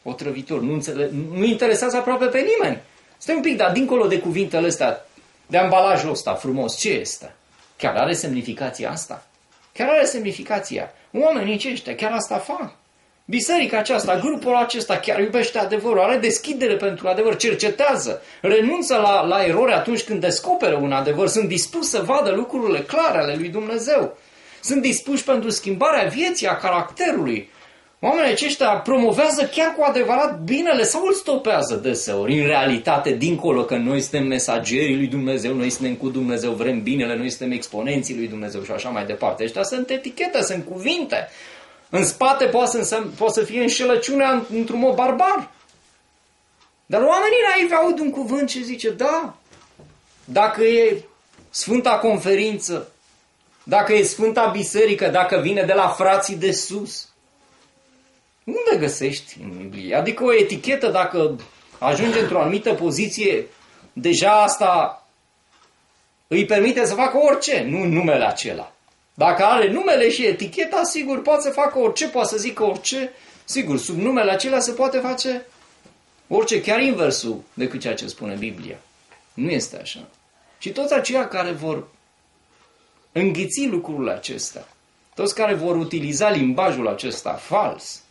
otrăvitor, nu, înțele- nu interesează aproape pe nimeni. Stai un pic, dar dincolo de cuvintele astea, de ambalajul ăsta frumos, ce este? Chiar are semnificația asta? Chiar are semnificația. Oamenii aceștia chiar asta fac. Biserica aceasta, grupul acesta chiar iubește adevărul, are deschidere pentru adevăr, cercetează, renunță la, la erori atunci când descoperă un adevăr, sunt dispuși să vadă lucrurile clare ale lui Dumnezeu. Sunt dispuși pentru schimbarea vieții, a caracterului. Oamenii aceștia promovează chiar cu adevărat binele sau îl stopează deseori. În realitate, dincolo că noi suntem mesagerii lui Dumnezeu, noi suntem cu Dumnezeu, vrem binele, noi suntem exponenții lui Dumnezeu și așa mai departe. Ăștia sunt etichete, sunt cuvinte. În spate poate să, însemn, poate să fie înșelăciunea într-un mod barbar. Dar oamenii naivi aud un cuvânt și zice, da, dacă e Sfânta Conferință, dacă e Sfânta Biserică, dacă vine de la frații de sus, unde găsești în Biblie? Adică o etichetă, dacă ajunge într-o anumită poziție, deja asta îi permite să facă orice, nu numele acela. Dacă are numele și eticheta, sigur, poate să facă orice, poate să zică orice. Sigur, sub numele acela se poate face orice, chiar inversul decât ceea ce spune Biblia. Nu este așa. Și toți aceia care vor înghiți lucrurile acestea, toți care vor utiliza limbajul acesta fals,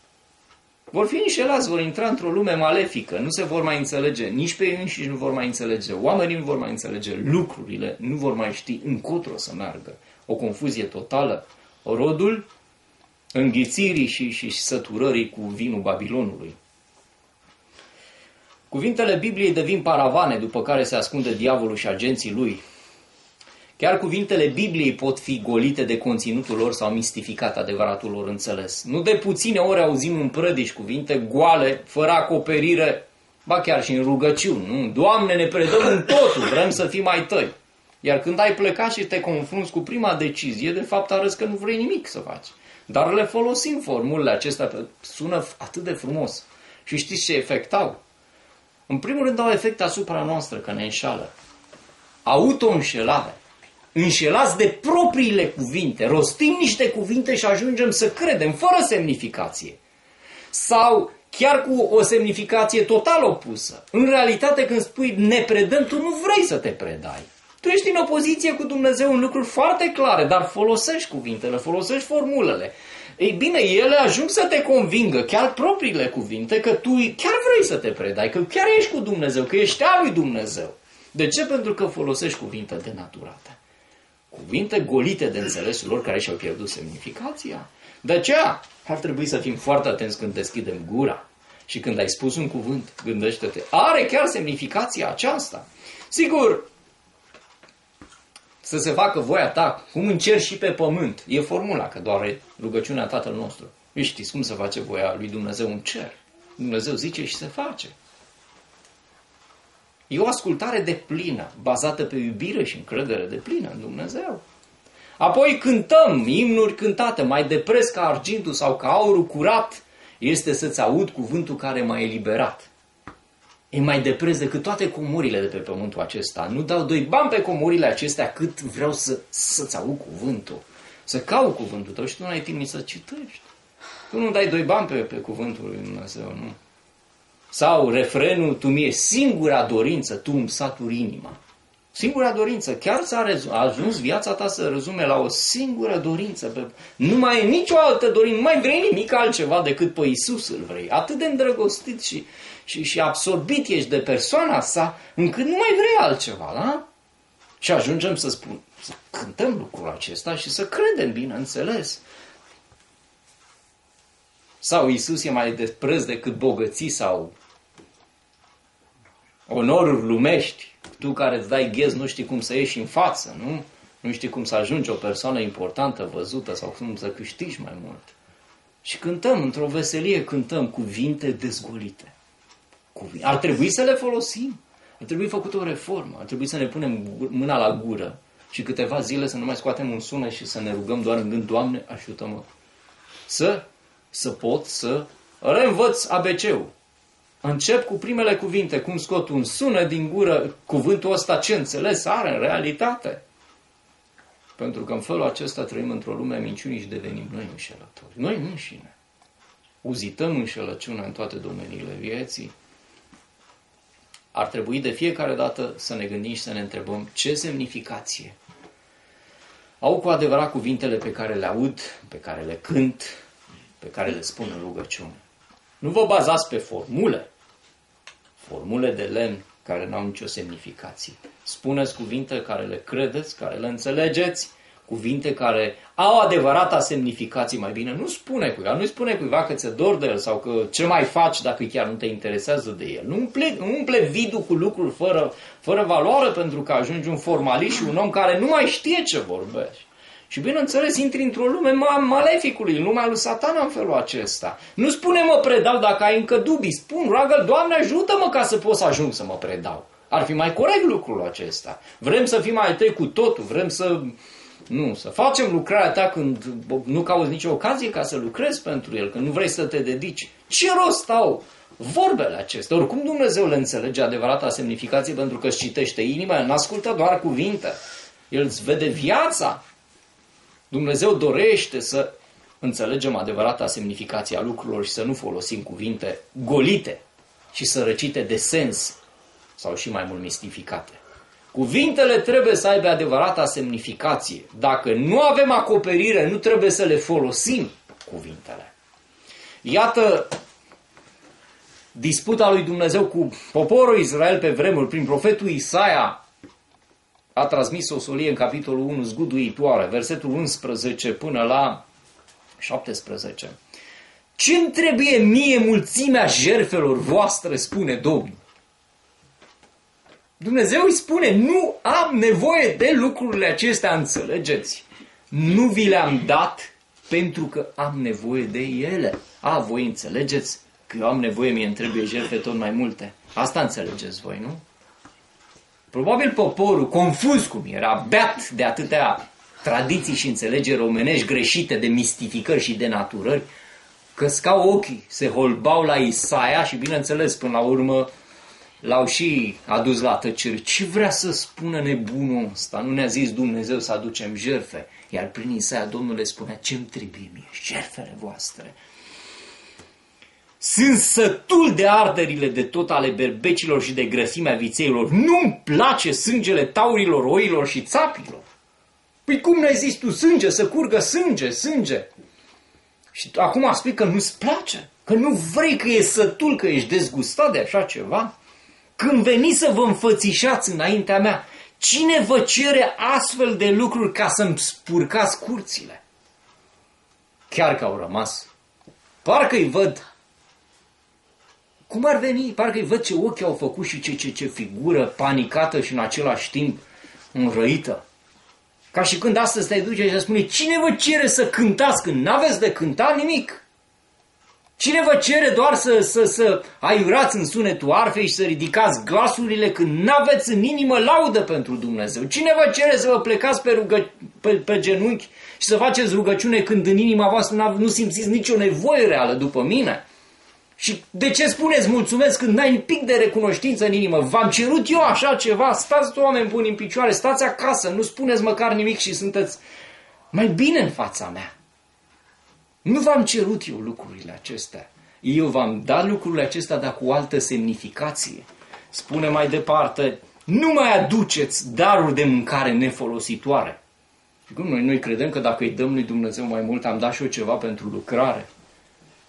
vor fi înșelați, vor intra într-o lume malefică, nu se vor mai înțelege, nici pe ei înșiși nu vor mai înțelege, oamenii nu vor mai înțelege lucrurile, nu vor mai ști încotro să meargă o confuzie totală, rodul înghițirii și, și săturării cu vinul Babilonului. Cuvintele Bibliei devin paravane după care se ascunde diavolul și agenții lui. Chiar cuvintele Bibliei pot fi golite de conținutul lor sau mistificat adevăratul lor înțeles. Nu de puține ori auzim în prădici cuvinte goale, fără acoperire, ba chiar și în rugăciuni. Nu? Doamne, ne predăm în totul, vrem să fim mai tăi. Iar când ai plecat și te confrunți cu prima decizie, de fapt arăți că nu vrei nimic să faci. Dar le folosim formulele acestea, sună atât de frumos. Și știți ce efect au? În primul rând au efect asupra noastră, că ne înșală. Auto-înșelare. Înșelați de propriile cuvinte. Rostim niște cuvinte și ajungem să credem, fără semnificație. Sau chiar cu o semnificație total opusă. În realitate, când spui ne predăm, tu nu vrei să te predai. Tu ești în opoziție cu Dumnezeu în lucruri foarte clare, dar folosești cuvintele, folosești formulele. Ei bine, ele ajung să te convingă, chiar propriile cuvinte, că tu chiar vrei să te predai, că chiar ești cu Dumnezeu, că ești al lui Dumnezeu. De ce? Pentru că folosești cuvinte denaturate. Cuvinte golite de înțelesul lor care și-au pierdut semnificația. De aceea ar trebui să fim foarte atenți când deschidem gura. Și când ai spus un cuvânt, gândește-te, are chiar semnificația aceasta. Sigur, să se facă voia ta, cum în cer și pe pământ. E formula, că doar e rugăciunea Tatăl nostru. Nu știți cum să face voia lui Dumnezeu în cer. Dumnezeu zice și se face. E o ascultare de plină, bazată pe iubire și încredere de plină în Dumnezeu. Apoi cântăm imnuri cântate, mai depres ca argintul sau ca aurul curat, este să-ți aud cuvântul care m-a eliberat e mai de preț decât toate comorile de pe pământul acesta. Nu dau doi bani pe comorile acestea cât vreau să, să-ți aud cuvântul. Să caut cuvântul tău și tu nu ai timp nici să citești. Tu nu dai doi bani pe, pe cuvântul lui Dumnezeu, nu? Sau refrenul, tu mi-e singura dorință, tu îmi saturi inima. Singura dorință. Chiar s-a ajuns viața ta să rezume la o singură dorință. Pe... Nu mai e nicio altă dorință, nu mai vrei nimic altceva decât pe Isus îl vrei. Atât de îndrăgostit și, și, și absorbit ești de persoana sa, încât nu mai vrei altceva, da? Și ajungem să, spun, să cântăm lucrul acesta și să credem, bineînțeles. Sau Isus e mai de preț decât bogății sau onoruri lumești. Tu care îți dai ghez nu știi cum să ieși în față, nu? Nu știi cum să ajungi o persoană importantă, văzută sau cum să câștigi mai mult. Și cântăm, într-o veselie cântăm cuvinte dezgolite. Cuvinte. Ar trebui să le folosim. Ar trebui făcută o reformă, ar trebui să ne punem mâna la gură și câteva zile să nu mai scoatem un sunet și să ne rugăm doar în gând, Doamne, ajută-mă să, să pot să reînvăț ABC-ul. Încep cu primele cuvinte, cum scot un sunet din gură, cuvântul ăsta ce înțeles are în realitate. Pentru că în felul acesta trăim într-o lume a minciunii și devenim noi înșelători. Noi înșine. Uzităm înșelăciunea în toate domeniile vieții. Ar trebui de fiecare dată să ne gândim și să ne întrebăm ce semnificație au cu adevărat cuvintele pe care le aud, pe care le cânt, pe care le spun în rugăciune. Nu vă bazați pe formule, formule de lemn care nu au nicio semnificație. Spuneți cuvinte care le credeți, care le înțelegeți, cuvinte care au adevărata semnificație mai bine. Nu spune cuiva, nu spune cuiva că ți-e dor de el sau că ce mai faci dacă chiar nu te interesează de el. Nu umple, nu umple vidul cu lucruri fără, fără valoare pentru că ajungi un formalist și un om care nu mai știe ce vorbești. Și bineînțeles, intri într-o lume maleficului, lumea lui satana în felul acesta. Nu spune mă predau dacă ai încă dubii, spun, roagă Doamne ajută-mă ca să pot să ajung să mă predau. Ar fi mai corect lucrul acesta. Vrem să fim mai tăi cu totul, vrem să nu, să facem lucrarea ta când nu cauți nicio ocazie ca să lucrezi pentru el, când nu vrei să te dedici. Ce rost au vorbele acestea? Oricum Dumnezeu le înțelege adevărata semnificație pentru că îți citește inima, nu ascultă doar cuvinte. El îți vede viața. Dumnezeu dorește să înțelegem adevărata semnificație a lucrurilor și să nu folosim cuvinte golite și sărăcite de sens sau și mai mult mistificate. Cuvintele trebuie să aibă adevărata semnificație. Dacă nu avem acoperire, nu trebuie să le folosim cuvintele. Iată disputa lui Dumnezeu cu poporul Israel pe vremuri prin profetul Isaia a transmis o solie în capitolul 1 zguduitoare, versetul 11 până la 17. Ce-mi trebuie mie mulțimea jerfelor voastre, spune Domnul? Dumnezeu îi spune, nu am nevoie de lucrurile acestea, înțelegeți? Nu vi le-am dat pentru că am nevoie de ele. A, voi înțelegeți că eu am nevoie, mie îmi trebuie jertfe tot mai multe. Asta înțelegeți voi, nu? Probabil poporul, confuz cum era, beat de atâtea tradiții și înțelegeri omenești greșite de mistificări și de naturări, căscau ochii, se holbau la Isaia și, bineînțeles, până la urmă, l-au și adus la tăcere. Ce vrea să spună nebunul ăsta? Nu ne-a zis Dumnezeu să aducem jerfe. Iar prin Isaia Domnul le spunea, ce-mi trebuie mie? Jerfele voastre. Sunt sătul de arderile de tot ale berbecilor și de grăsimea vițeilor. Nu-mi place sângele taurilor, oilor și țapilor. Păi cum ne-ai zis tu sânge, să curgă sânge, sânge? Și acum spui că nu-ți place, că nu vrei, că e sătul, că ești dezgustat de așa ceva? Când veniți să vă înfățișați înaintea mea, cine vă cere astfel de lucruri ca să-mi spurcați curțile? Chiar că au rămas. Parcă-i văd. Cum ar veni? Parcă-i văd ce ochi au făcut și ce, ce, ce figură panicată și în același timp înrăită. Ca și când astăzi te duce și spune, cine vă cere să cântați când n-aveți de cântat nimic? Cine vă cere doar să, să, să aiurați în sunetul arfei și să ridicați glasurile când n-aveți în inimă laudă pentru Dumnezeu? Cine vă cere să vă plecați pe, rugă, pe, pe genunchi și să faceți rugăciune când în inima voastră nu simțiți nicio nevoie reală după mine? Și de ce spuneți mulțumesc când n-ai pic de recunoștință în inimă? V-am cerut eu așa ceva? Stați oameni buni în picioare, stați acasă, nu spuneți măcar nimic și sunteți mai bine în fața mea. Nu v-am cerut eu lucrurile acestea. Eu v-am dat lucrurile acestea, dar cu o altă semnificație. Spune mai departe, nu mai aduceți daruri de mâncare nefolositoare. Și cum noi, noi credem că dacă îi dăm lui Dumnezeu mai mult, am dat și eu ceva pentru lucrare.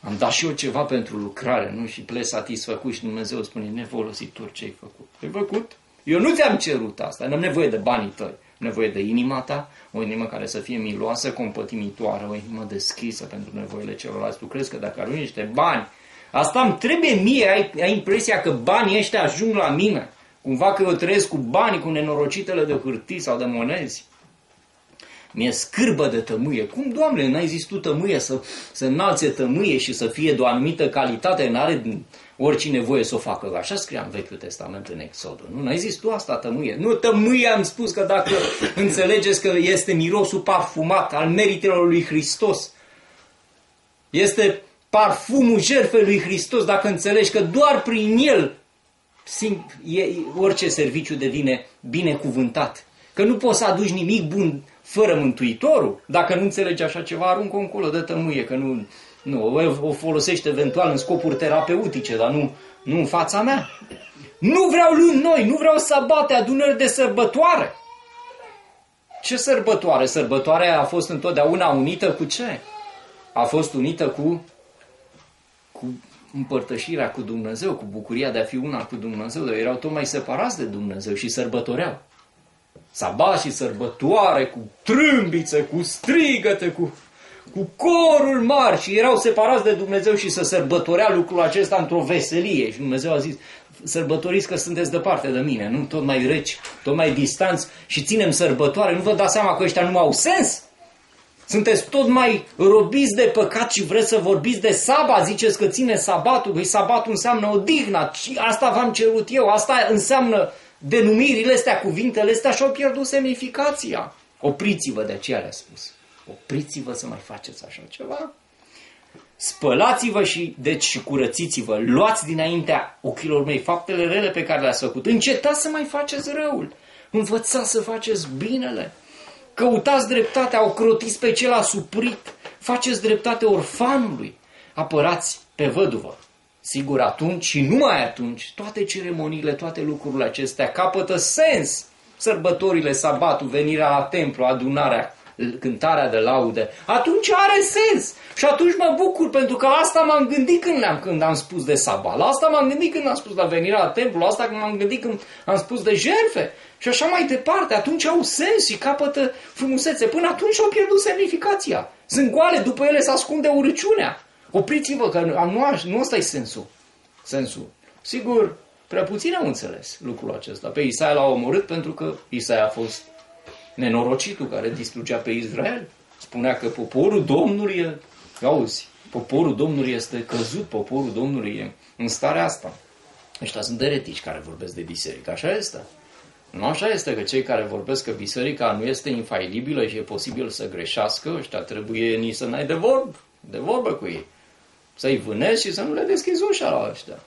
Am dat și eu ceva pentru lucrare, nu? Și pleci satisfăcut și Dumnezeu spune, nefolositor ce ai făcut. Ai făcut? Eu nu ți-am cerut asta, nu am nevoie de banii tăi nevoie de inima ta, o inimă care să fie miloasă, compătimitoare, o inimă deschisă pentru nevoile celorlalți. Tu crezi că dacă arunci niște bani, asta îmi trebuie mie, ai, ai impresia că banii ăștia ajung la mine. Cumva că eu trăiesc cu bani, cu nenorocitele de hârtii sau de monezi. Mi-e scârbă de tămâie. Cum, Doamne, n-ai zis tu tămâie să, să înalțe tămâie și să fie de o anumită calitate, n-are oricine voie să o facă. Așa scria în Vechiul Testament în Exodul. Nu, n-ai zis tu asta tămâie. Nu, tămâie am spus că dacă înțelegeți că este mirosul parfumat al meritelor lui Hristos, este parfumul jertfei lui Hristos, dacă înțelegi că doar prin el orice serviciu devine binecuvântat. Că nu poți să aduci nimic bun fără Mântuitorul. Dacă nu înțelegi așa ceva, aruncă încolo, dă tămâie, că nu, nu, o folosește eventual în scopuri terapeutice, dar nu, nu în fața mea. Nu vreau luni noi, nu vreau sabate, adunări de sărbătoare. Ce sărbătoare? Sărbătoarea a fost întotdeauna unită cu ce? A fost unită cu, cu împărtășirea cu Dumnezeu, cu bucuria de a fi una cu Dumnezeu, dar erau tot mai separați de Dumnezeu și sărbătoreau. Sabat și sărbătoare, cu trâmbițe, cu strigăte, cu, cu corul mari și erau separați de Dumnezeu și să sărbătorea lucrul acesta într-o veselie. Și Dumnezeu a zis, sărbătoriți că sunteți departe de mine, nu tot mai reci, tot mai distanți și ținem sărbătoare. Nu vă dați seama că ăștia nu au sens? Sunteți tot mai robiți de păcat și vreți să vorbiți de sabat, ziceți că ține sabatul, că sabatul înseamnă odihnă, asta v-am cerut eu, asta înseamnă denumirile astea, cuvintele astea și au pierdut semnificația. Opriți-vă de aceea le-a spus. Opriți-vă să mai faceți așa ceva. Spălați-vă și, deci, și curățiți-vă. Luați dinaintea ochilor mei faptele rele pe care le-ați făcut. Încetați să mai faceți răul. Învățați să faceți binele. Căutați dreptatea, ocrotiți pe cel asuprit, faceți dreptate orfanului, apărați pe văduvă. Sigur, atunci și numai atunci, toate ceremoniile, toate lucrurile acestea capătă sens. Sărbătorile, sabatul, venirea la templu, adunarea, cântarea de laude, atunci are sens. Și atunci mă bucur, pentru că asta m-am gândit când am, când am spus de sabat, la asta m-am gândit când am spus la venirea la templu, la asta când m-am gândit când am spus de jerfe. Și așa mai departe, atunci au sens și capătă frumusețe. Până atunci au pierdut semnificația. Sunt goale, după ele se ascunde urăciunea. Opriți-vă că nu, nu ăsta e sensul. sensul. Sigur, prea puțin au înțeles lucrul acesta. Pe Isaia l-au omorât pentru că Isaia a fost nenorocitul care distrugea pe Israel. Spunea că poporul Domnului e, auzi, poporul Domnului este căzut, poporul Domnului e în starea asta. Ăștia sunt eretici care vorbesc de biserică, așa este. Nu așa este că cei care vorbesc că biserica nu este infailibilă și e posibil să greșească, ăștia trebuie nici să n-ai de vorb, de vorbă cu ei. Să-i vânezi și să nu le deschizi ușa la ăștia.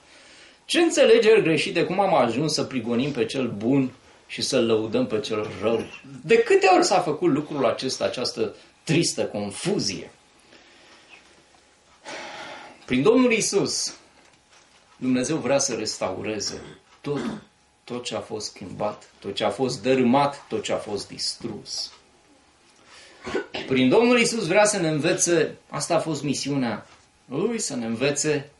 Ce înțelegeri greșite, cum am ajuns să prigonim pe cel bun și să lăudăm pe cel rău? De câte ori s-a făcut lucrul acesta, această tristă confuzie? Prin Domnul Isus, Dumnezeu vrea să restaureze totul tot ce a fost schimbat, tot ce a fost dărâmat, tot ce a fost distrus. Prin Domnul Isus vrea să ne învețe, asta a fost misiunea lui, să ne învețe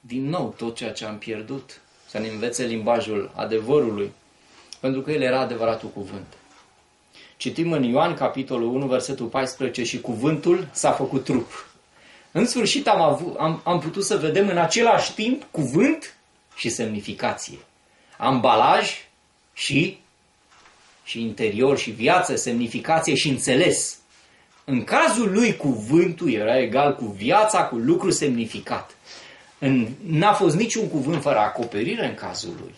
din nou tot ceea ce am pierdut, să ne învețe limbajul adevărului, pentru că El era adevăratul cuvânt. Citim în Ioan, capitolul 1, versetul 14, și cuvântul s-a făcut trup. În sfârșit am, avut, am, am putut să vedem în același timp cuvânt și semnificație. Ambalaj și, și interior și viață, semnificație și înțeles. În cazul lui cuvântul era egal cu viața, cu lucru semnificat. În, n-a fost niciun cuvânt fără acoperire în cazul lui.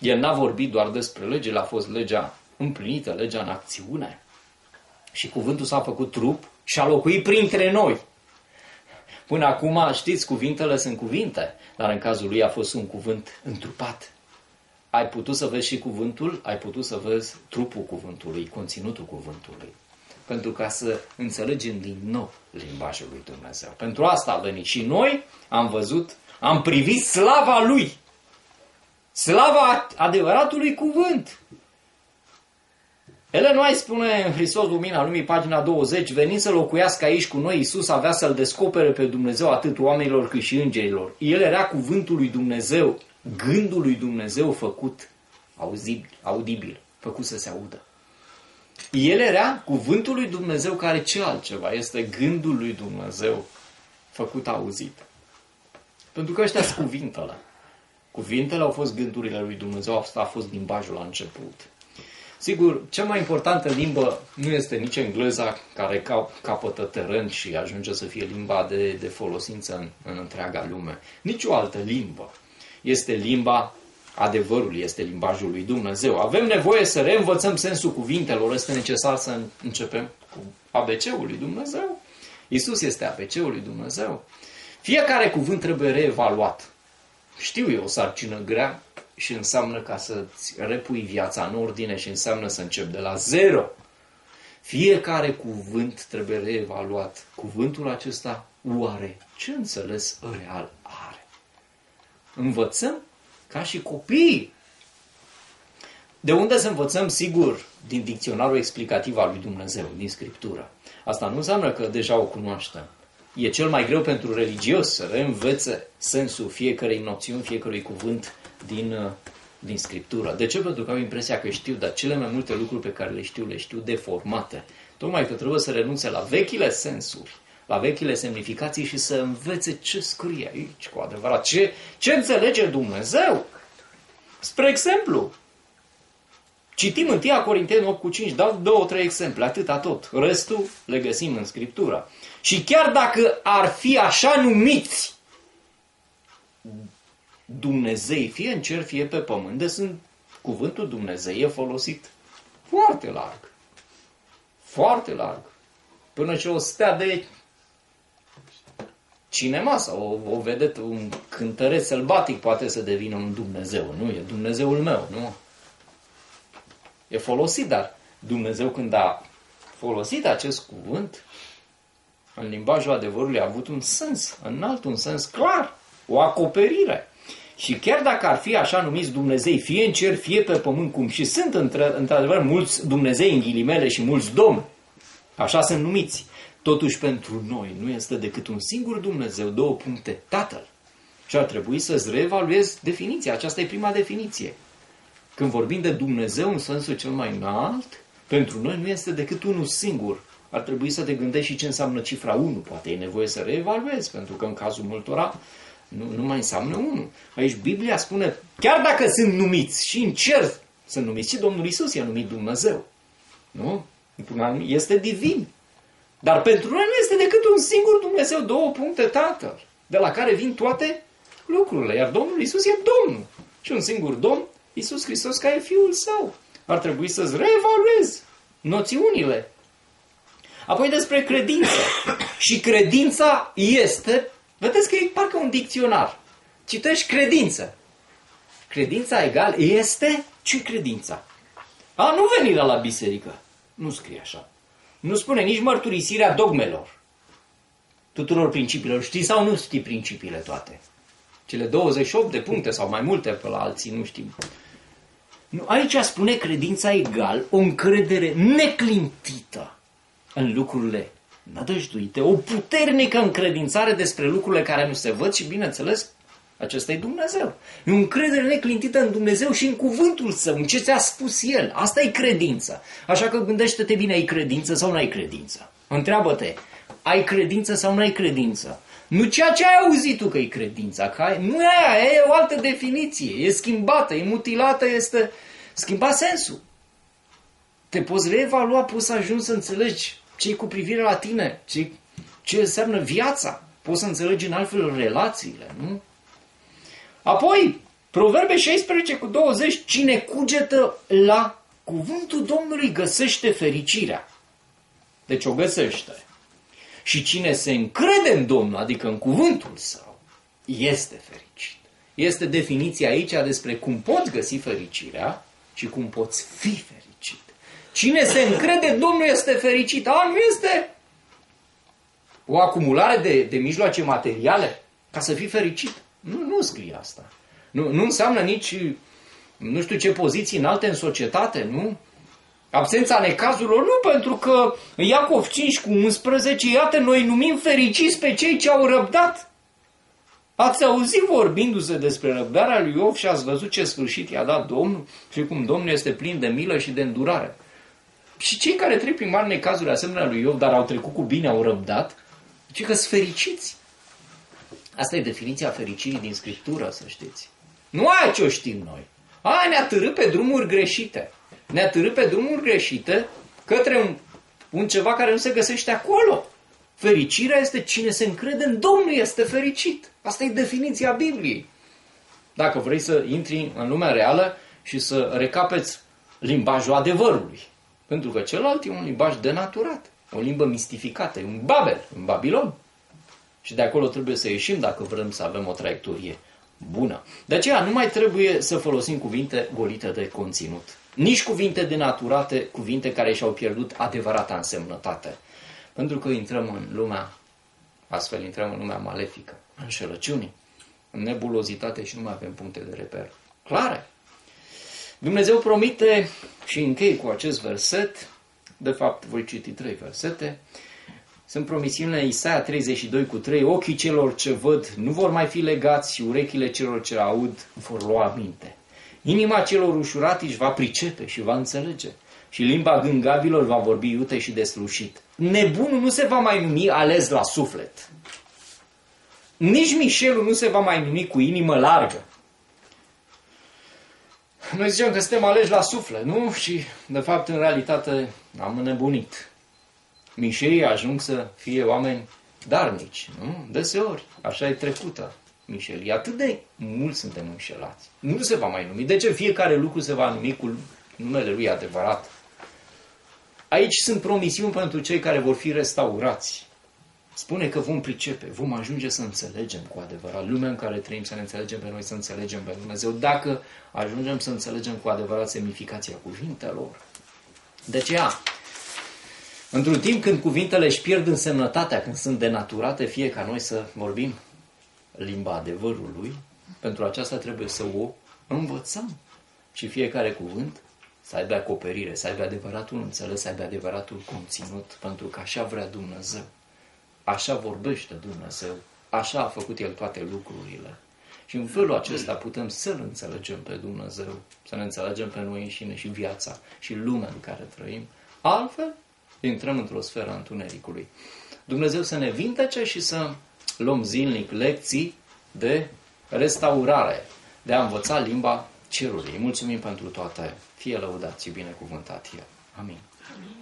El n-a vorbit doar despre lege, a fost legea împlinită, legea în acțiune. Și cuvântul s-a făcut trup și a locuit printre noi. Până acum, știți, cuvintele sunt cuvinte, dar în cazul lui a fost un cuvânt întrupat. Ai putut să vezi și cuvântul, ai putut să vezi trupul cuvântului, conținutul cuvântului. Pentru ca să înțelegem din nou limbajul lui Dumnezeu. Pentru asta a venit. Și noi am văzut, am privit slava lui. Slava adevăratului cuvânt. Ele nu ai spune în Hristos Lumina Lumii, pagina 20, venind să locuiască aici cu noi, Iisus avea să-L descopere pe Dumnezeu atât oamenilor cât și îngerilor. El era cuvântul lui Dumnezeu, gândul lui Dumnezeu făcut auzibil, audibil, făcut să se audă. El era cuvântul lui Dumnezeu care ce altceva? Este gândul lui Dumnezeu făcut auzit. Pentru că ăștia sunt cuvintele. Cuvintele au fost gândurile lui Dumnezeu, asta a fost limbajul la început. Sigur, cea mai importantă limbă nu este nici engleza, care capătă teren și ajunge să fie limba de, de folosință în, în întreaga lume. Nici o altă limbă. Este limba adevărului, este limbajul lui Dumnezeu. Avem nevoie să reînvățăm sensul cuvintelor. Este necesar să începem cu ABC-ul lui Dumnezeu. Isus este ABC-ul lui Dumnezeu. Fiecare cuvânt trebuie reevaluat. Știu eu o sarcină grea și înseamnă ca să-ți repui viața în ordine și înseamnă să începi de la zero. Fiecare cuvânt trebuie reevaluat. Cuvântul acesta oare ce înțeles real are? Învățăm ca și copiii. De unde să învățăm, sigur, din dicționarul explicativ al lui Dumnezeu, din Scriptură. Asta nu înseamnă că deja o cunoaștem. E cel mai greu pentru religios să reînvețe sensul fiecarei noțiuni, fiecărui cuvânt din, uh, din Scriptură. De ce? Pentru că au impresia că știu, dar cele mai multe lucruri pe care le știu, le știu deformate. Tocmai că trebuie să renunțe la vechile sensuri, la vechile semnificații și să învețe ce scrie aici cu adevărat, ce, ce înțelege Dumnezeu. Spre exemplu, citim în 1 Corinteni 8 cu 5, dau două, trei exemple, atâta tot. Restul le găsim în Scriptură. Și chiar dacă ar fi așa numiți Dumnezei, fie în cer, fie pe pământ, de sunt cuvântul Dumnezei e folosit foarte larg. Foarte larg. Până și o stea de cinema sau o, o vedetă, un cântăreț sălbatic poate să devină un Dumnezeu. Nu, e Dumnezeul meu, nu? E folosit, dar Dumnezeu când a folosit acest cuvânt, în limbajul adevărului a avut un sens, înalt un sens clar, o acoperire. Și chiar dacă ar fi așa numiți Dumnezei, fie în cer, fie pe pământ, cum și sunt într-adevăr mulți Dumnezei în ghilimele și mulți domni, așa sunt numiți, totuși pentru noi nu este decât un singur Dumnezeu, două puncte, Tatăl. Și ar trebui să-ți reevaluezi definiția. Aceasta e prima definiție. Când vorbim de Dumnezeu în sensul cel mai înalt, pentru noi nu este decât unul singur. Ar trebui să te gândești și ce înseamnă cifra 1. Poate e nevoie să reevaluezi, pentru că în cazul multora nu, nu mai înseamnă unul. Aici Biblia spune, chiar dacă sunt numiți și în cer sunt numiți, și Domnul Isus i-a numit Dumnezeu. Nu? Este divin. Dar pentru noi nu este decât un singur Dumnezeu, două puncte Tatăl, de la care vin toate lucrurile. Iar Domnul Isus e Domnul. Și un singur Domn, Isus Hristos, ca e Fiul Său. Ar trebui să-ți reevaluezi noțiunile. Apoi despre credință. Și credința este Vedeți că e parcă un dicționar. Citești credință. Credința egal este ce credința? A, nu venirea la biserică. Nu scrie așa. Nu spune nici mărturisirea dogmelor. Tuturor principiilor. Știi sau nu știi principiile toate? Cele 28 de puncte sau mai multe pe la alții, nu știm. Nu, aici spune credința egal o încredere neclintită în lucrurile nădăjduite, o puternică încredințare despre lucrurile care nu se văd și, bineînțeles, acesta e Dumnezeu. E o încredere neclintită în Dumnezeu și în cuvântul său, în ce ți-a spus El. Asta e credință. Așa că gândește-te bine, ai credință sau nu ai credință? Întreabă-te, ai credință sau nu ai credință? Nu ceea ce ai auzit tu că e credința, că ai, nu e aia, e o altă definiție, e schimbată, e mutilată, este schimbat sensul. Te poți reevalua, poți să ajungi să înțelegi ce cu privire la tine, ce, ce înseamnă viața. Poți să înțelegi în altfel relațiile, nu? Apoi, Proverbe 16 cu 20, cine cugetă la cuvântul Domnului găsește fericirea. Deci o găsește. Și cine se încrede în Domnul, adică în cuvântul său, este fericit. Este definiția aici despre cum poți găsi fericirea și cum poți fi fericit. Cine se încrede Domnul este fericit. A, nu este o acumulare de, de mijloace materiale ca să fii fericit. Nu, nu scrie asta. Nu, nu înseamnă nici nu știu ce poziții înalte în societate, nu? Absența necazurilor, nu, pentru că Iacov 5 cu 11, iată, noi numim fericiți pe cei ce au răbdat. Ați auzit vorbindu-se despre răbdarea lui Iov și ați văzut ce sfârșit i-a dat Domnul și cum Domnul este plin de milă și de îndurare. Și cei care trec prin mari necazuri asemenea lui Iov, dar au trecut cu bine, au răbdat, ce că sunt fericiți. Asta e definiția fericirii din Scriptură, să știți. Nu aia ce o știm noi. Aia ne-a târât pe drumuri greșite. ne-a târât pe drumuri greșite către un, un ceva care nu se găsește acolo. Fericirea este cine se încrede în Domnul este fericit. Asta e definiția Bibliei. Dacă vrei să intri în lumea reală și să recapeți limbajul adevărului. Pentru că celălalt e un limbaj denaturat, o limbă mistificată, e un Babel, un Babilon. Și de acolo trebuie să ieșim dacă vrem să avem o traiectorie bună. De aceea nu mai trebuie să folosim cuvinte golite de conținut. Nici cuvinte denaturate, cuvinte care și-au pierdut adevărata însemnătate. Pentru că intrăm în lumea, astfel intrăm în lumea malefică, în șelăciunii, în nebulozitate și nu mai avem puncte de reper clare. Dumnezeu promite, și închei cu acest verset, de fapt voi citi trei versete, sunt promisiunile Isaia 32 cu 3, ochii celor ce văd nu vor mai fi legați și urechile celor ce aud vor lua aminte. Inima celor ușurati își va pricepe și va înțelege și limba gângavilor va vorbi iute și deslușit. Nebunul nu se va mai numi ales la suflet. Nici Mișelul nu se va mai numi cu inimă largă. Noi zicem că suntem aleși la suflet, nu? Și, de fapt, în realitate, am înnebunit. Mișeii ajung să fie oameni darnici, nu? Deseori, așa e trecută mișelie. Atât de mult suntem înșelați. Nu se va mai numi. De ce fiecare lucru se va numi cu numele lui adevărat? Aici sunt promisiuni pentru cei care vor fi restaurați. Spune că vom pricepe, vom ajunge să înțelegem cu adevărat lumea în care trăim, să ne înțelegem pe noi, să înțelegem pe Dumnezeu, dacă ajungem să înțelegem cu adevărat semnificația cuvintelor. De aceea, într-un timp când cuvintele își pierd însemnătatea, când sunt denaturate, fie ca noi să vorbim limba adevărului, pentru aceasta trebuie să o învățăm. Și fiecare cuvânt să aibă acoperire, să aibă adevăratul înțeles, să aibă adevăratul conținut, pentru că așa vrea Dumnezeu. Așa vorbește Dumnezeu, așa a făcut El toate lucrurile. Și în felul acesta putem să-L înțelegem pe Dumnezeu, să ne înțelegem pe noi înșine și viața și lumea în care trăim. Altfel, intrăm într-o sferă a întunericului. Dumnezeu să ne vintece și să luăm zilnic lecții de restaurare, de a învăța limba cerului. Mulțumim pentru toate. Fie lăudați și binecuvântat El. Amin. Amin.